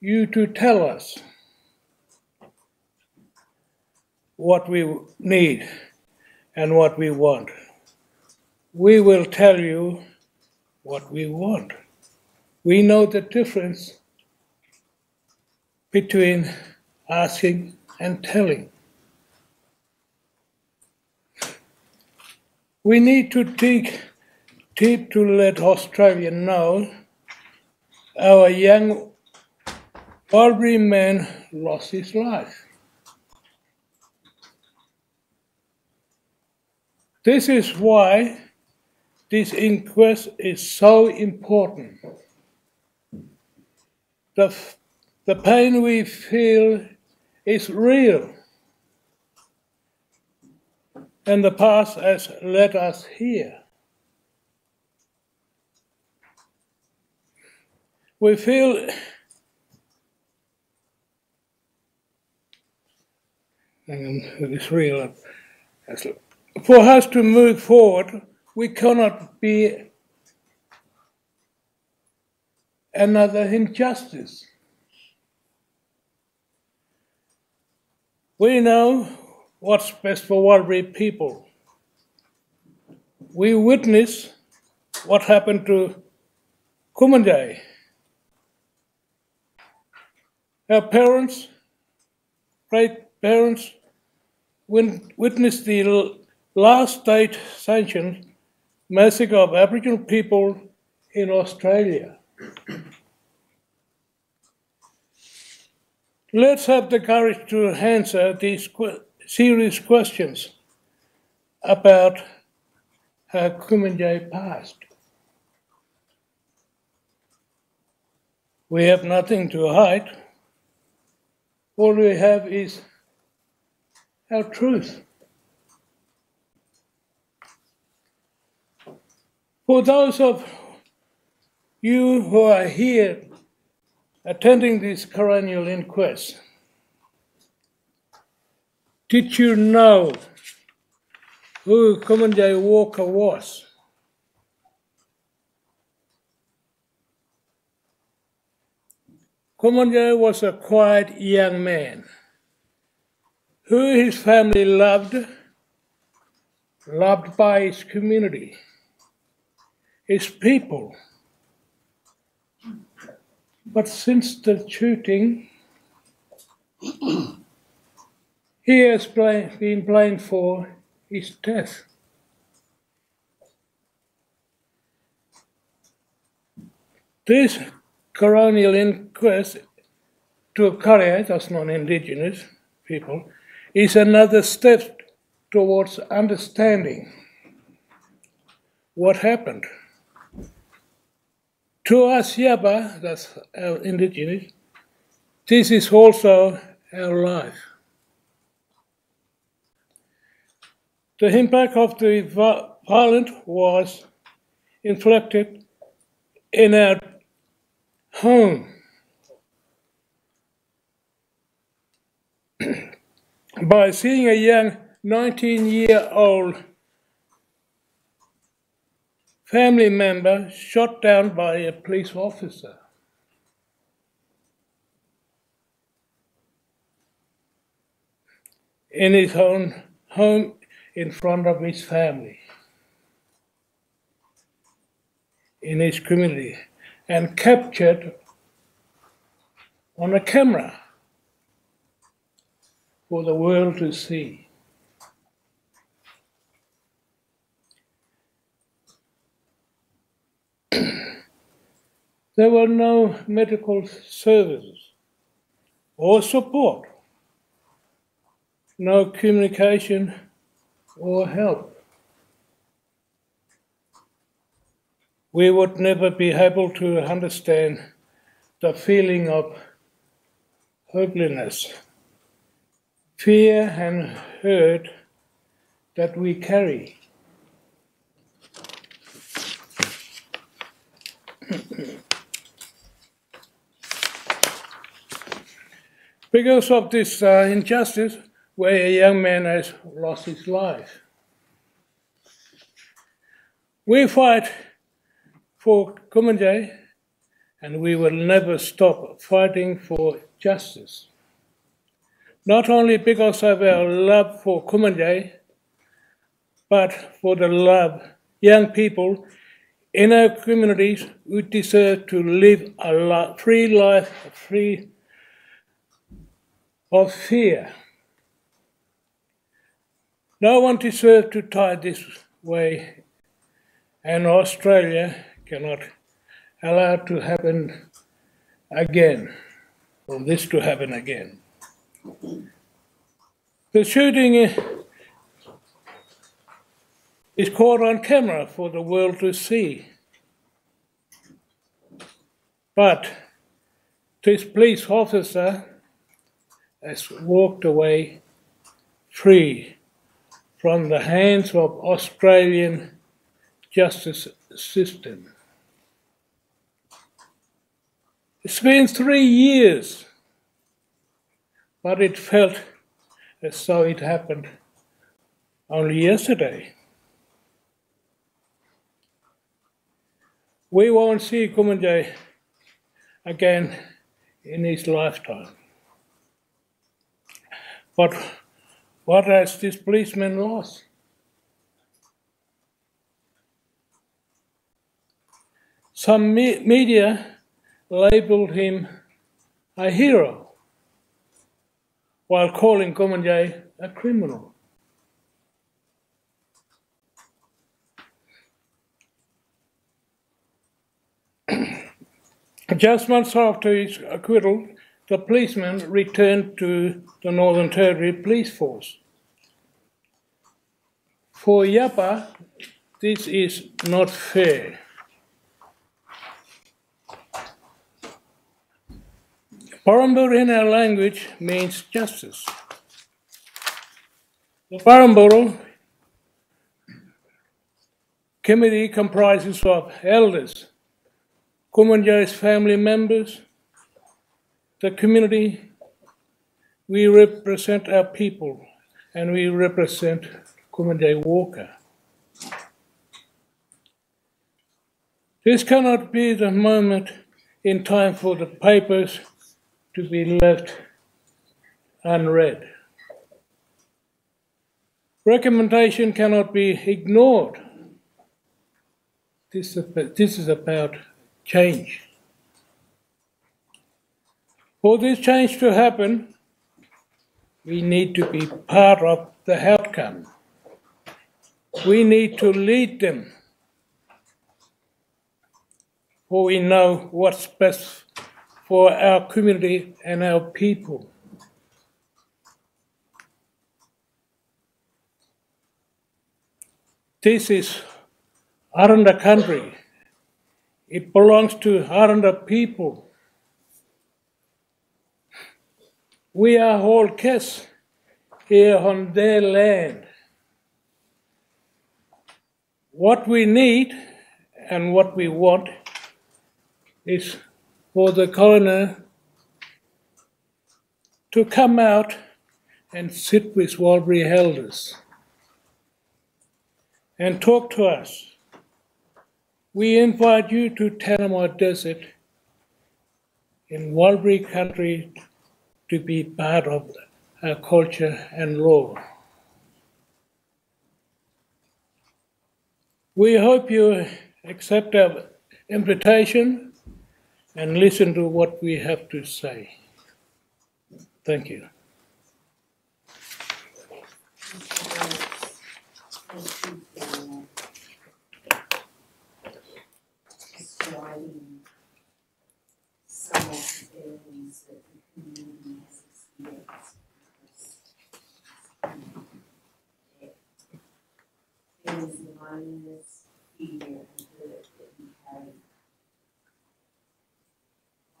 [SPEAKER 12] you to tell us what we need and what we want. We will tell you what we want. We know the difference between asking and telling. We need to take deep to let Australia know our young Warlpiri man lost his life. This is why this inquest is so important. The, the pain we feel is real. And the past has led us here. We feel and it's real. For us to move forward, we cannot be another injustice. We know what's best for Warlpiri people. We witness what happened to Kumanjayi. Our parents, great parents, witnessed the last state sanctioned massacre of Aboriginal people in Australia. Let's have the courage to answer these que- serious questions about how Kumanjayi passed. We have nothing to hide. All we have is our truth. For those of you who are here attending this coronial inquest, did you know who Kumanjayi Walker was? Kumanjayi was a quiet young man who his family loved, loved by his community, his people. But since the shooting, he has been blamed for his death. This coronial inquest to Kardiya, that's non-indigenous people, is another step towards understanding what happened. To us Yapa, that's our indigenous, this is also our life. The impact of the violence was inflicted in our home. by seeing a young 19 year old family member shot down by a police officer. In his own home in front of his family, in his community, and captured on a camera for the world to see. there were no medical services or support, no communication or help. We would never be able to understand the feeling of hopelessness, fear and hurt that we carry. because of this uh, injustice, where a young man has lost his life. We fight for Kumanjayi and we will never stop fighting for justice. Not only because of our love for Kumanjayi, but for the love young people in our communities who deserve to live a free life, free of fear. No one deserves to die this way, and Australia cannot allow to happen again, or this to happen again. The shooting is caught on camera for the world to see. But this police officer has walked away free from the hands of Australian justice system. It's been three years, but it felt as though it happened only yesterday. We won't see Kumanjayi again in his lifetime. But what has this policeman lost? Some me- media labeled him a hero while calling Kumanjayi a criminal. Just months after his acquittal, the policeman returned to the Northern Territory Police Force. For Yapa, this is not fair. Parambur in our language means justice. The Parumpurru committee comprises of elders, Kumanjayi's family members, the community, we represent our people and we represent Kumanjayi Walker. This cannot be the moment in time for the papers to be left unread. Recommendation cannot be ignored. This is about change. For this change to happen, we need to be part of the outcome. We need to lead them. For we know what's best for our community and our people. This is Aranda country. It belongs to Aranda people. We are all guests here on their land. What we need and what we want is for the coroner to come out and sit with Warlpiri elders and talk to us. We invite you to Tanami Desert in Warlpiri country to be part of our uh, culture and law. We hope you accept our invitation and listen to what we have to say. Thank you
[SPEAKER 5] the community has experienced. Loneliness, fear, and hurt that we carry.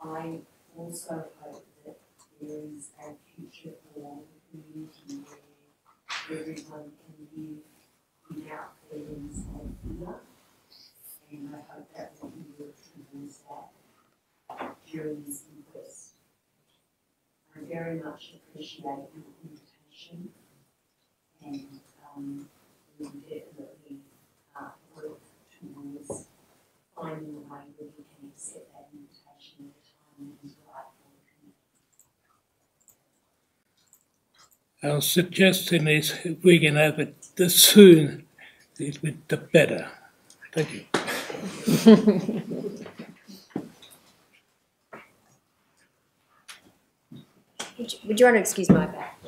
[SPEAKER 5] I also hope that there is a future for the community where everyone can live without feelings of fear. And I hope that will be worked and staff during this inquest. I very much appreciate your invitation and um, we definitely work towards finding a way that we can accept that invitation at a time that is right for the committee.
[SPEAKER 12] Our suggestion is if we can have it the soon, it would the better. Thank you.
[SPEAKER 3] Would you, would you want to excuse my back?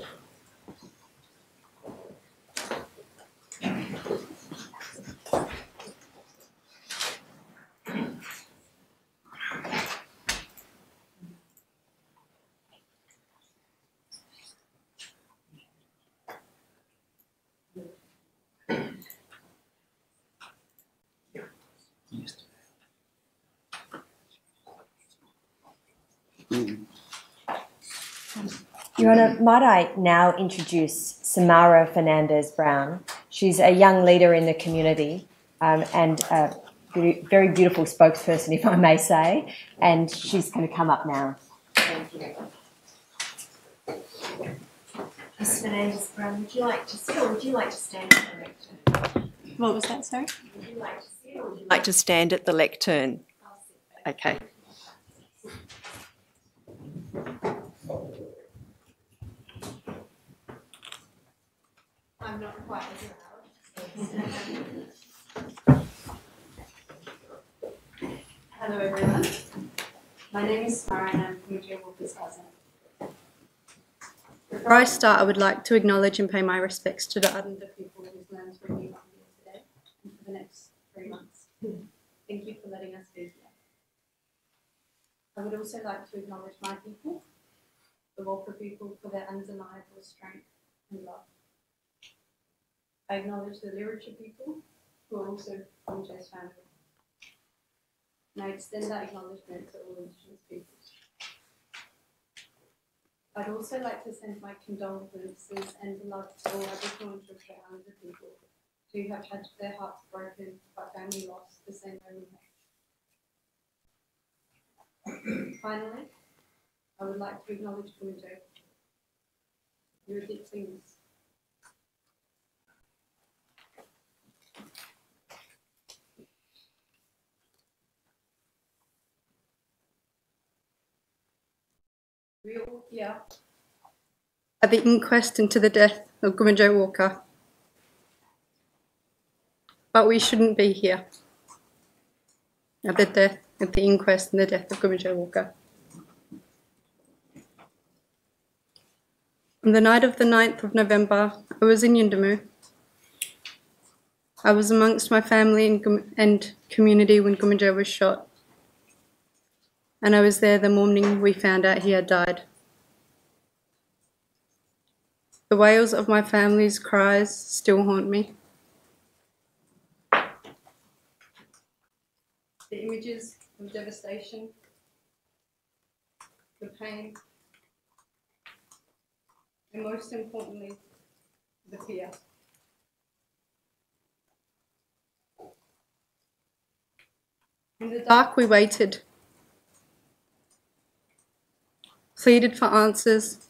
[SPEAKER 3] Your Honour, might I now introduce Samara Fernandez Brown? She's a young leader in the community um, and a be- very beautiful spokesperson, if I may say, and she's going to come up now. Thank you. Ms Fernandez Brown, would you like to sit or would you like to stand at the lectern?
[SPEAKER 13] What was that, sorry?
[SPEAKER 3] Would you like to sit or would you like to stand at the lectern? Okay.
[SPEAKER 13] I'm not quite as. Hello everyone. My name is Samara and I'm from Joe Walker's cousin. Before I start, I would like to acknowledge and pay my respects to the other people whose lands we're here today and for the next three months. Thank you for letting us be here. I would also like to acknowledge my people, the Walker people, for their undeniable strength and love. I acknowledge the Luritja people who are also from Jay's family. And I extend that acknowledgement to all Indigenous peoples. I'd also like to send my condolences and love to all Aboriginal and Torres Strait Islander people who have had their hearts broken by family loss the same way we have. Finally, I would like to acknowledge Kumanjayi. You're missed. We all here at the inquest into the death of Kumanjayi Walker. But we shouldn't be here at the death, at the inquest and the death of Kumanjayi Walker. On the night of the 9th of November, I was in Yuendumu. I was amongst my family and, and community when Kumanjayi was shot and I was there the morning we found out he had died. The wails of my family's cries still haunt me. The images of devastation, the pain, and most importantly, the fear. In the dark, we waited pleaded for answers,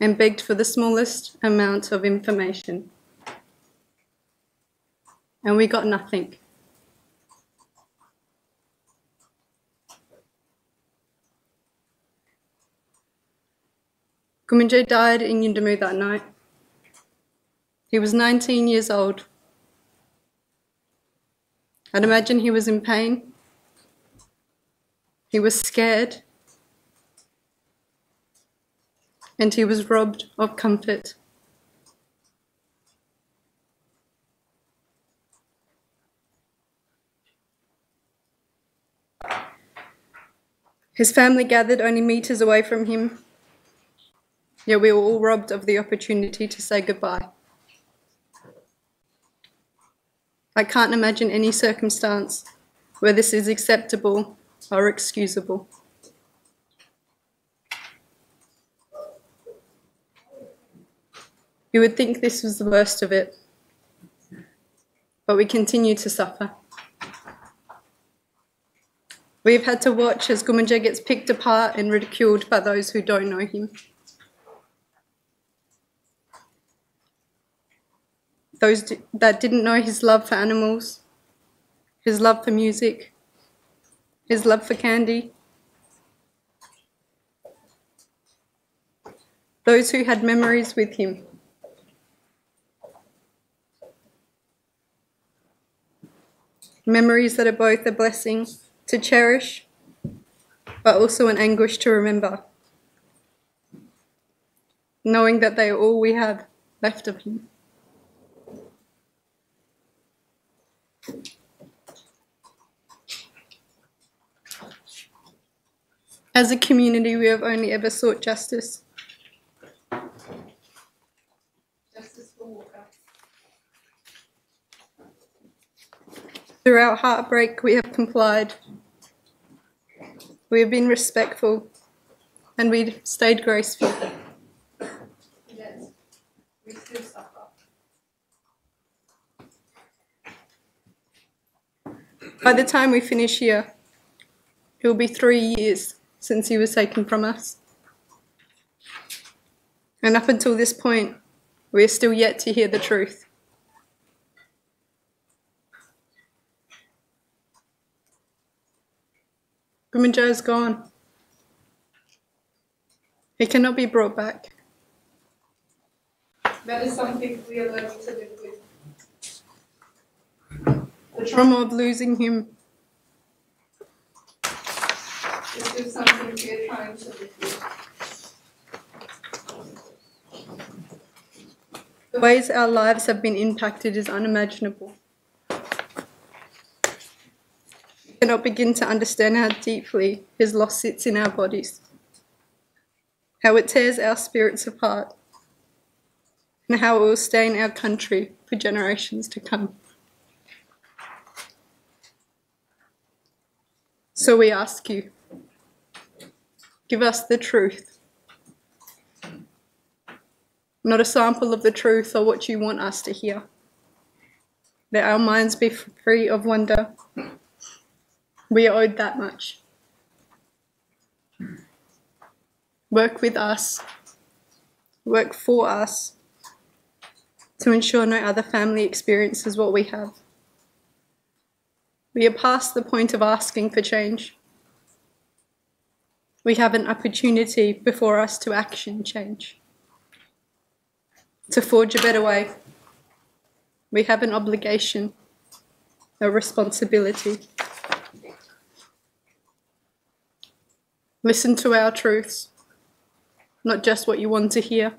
[SPEAKER 13] and begged for the smallest amount of information. And we got nothing. Kumanjayi died in Yuendumu that night. He was 19 years old. I'd imagine he was in pain he was scared. And he was robbed of comfort. His family gathered only meters away from him, yet we were all robbed of the opportunity to say goodbye. I can't imagine any circumstance where this is acceptable or excusable. You would think this was the worst of it, but we continue to suffer. We have had to watch as Kumanjayi gets picked apart and ridiculed by those who don't know him. Those that didn't know his love for animals, his love for music, his love for candy. Those who had memories with him. Memories that are both a blessing to cherish, but also an anguish to remember. Knowing that they are all we have left of him. As a community, we have only ever sought justice. Justice for Walker. Through our heartbreak, we have complied. We have been respectful and we've stayed graceful. Yes, we still suffer. By the time we finish here, it will be three years since he was taken from us. And up until this point, we are still yet to hear the truth. Kumanjayi is gone. He cannot be brought back. That is something we are learning to live with. The trauma of losing him are trying to. The ways our lives have been impacted is unimaginable. We cannot begin to understand how deeply his loss sits in our bodies, how it tears our spirits apart, and how it will stain our country for generations to come. So we ask you, give us the truth. Not a sample of the truth or what you want us to hear. Let our minds be free of wonder. We are owed that much. Work with us. Work for us to ensure no other family experiences what we have. We are past the point of asking for change. We have an opportunity before us to action change, to forge a better way. We have an obligation, a responsibility. Listen to our truths, not just what you want to hear,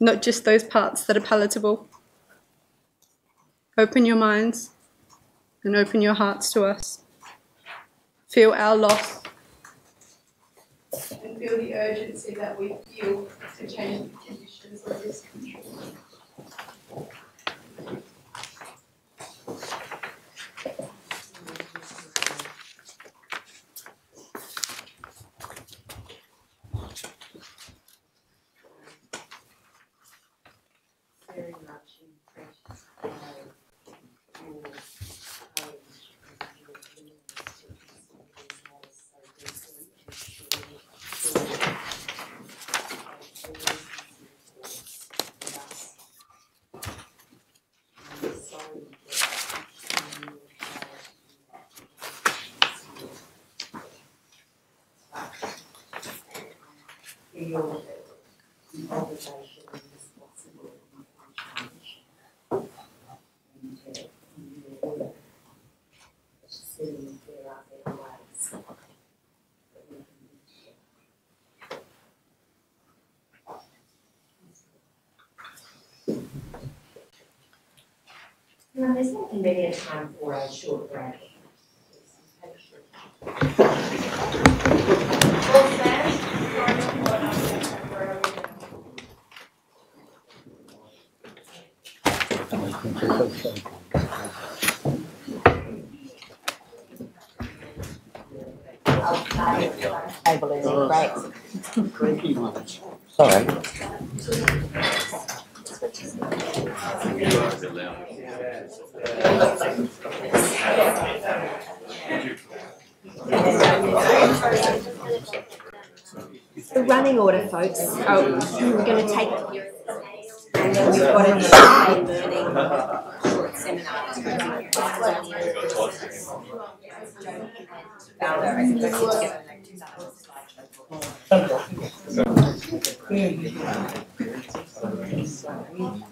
[SPEAKER 13] not just those parts that are palatable. Open your minds and open your hearts to us. Feel our loss and feel the urgency that we feel to change the conditions of this country.
[SPEAKER 5] very much impressed by your courage and your willingness to consider these matters so deeply and share your story of your reports with us. I'm sorry that you feel the obligation and responsibility for change. And uh, in your work, see there are better ways that we can live together.
[SPEAKER 2] No, there's no convenient time for a short break.
[SPEAKER 14] Table is great.
[SPEAKER 4] Cranky ones.
[SPEAKER 15] Sorry.
[SPEAKER 3] The Oh, we're going to take, and then we've got a display learning short seminar. I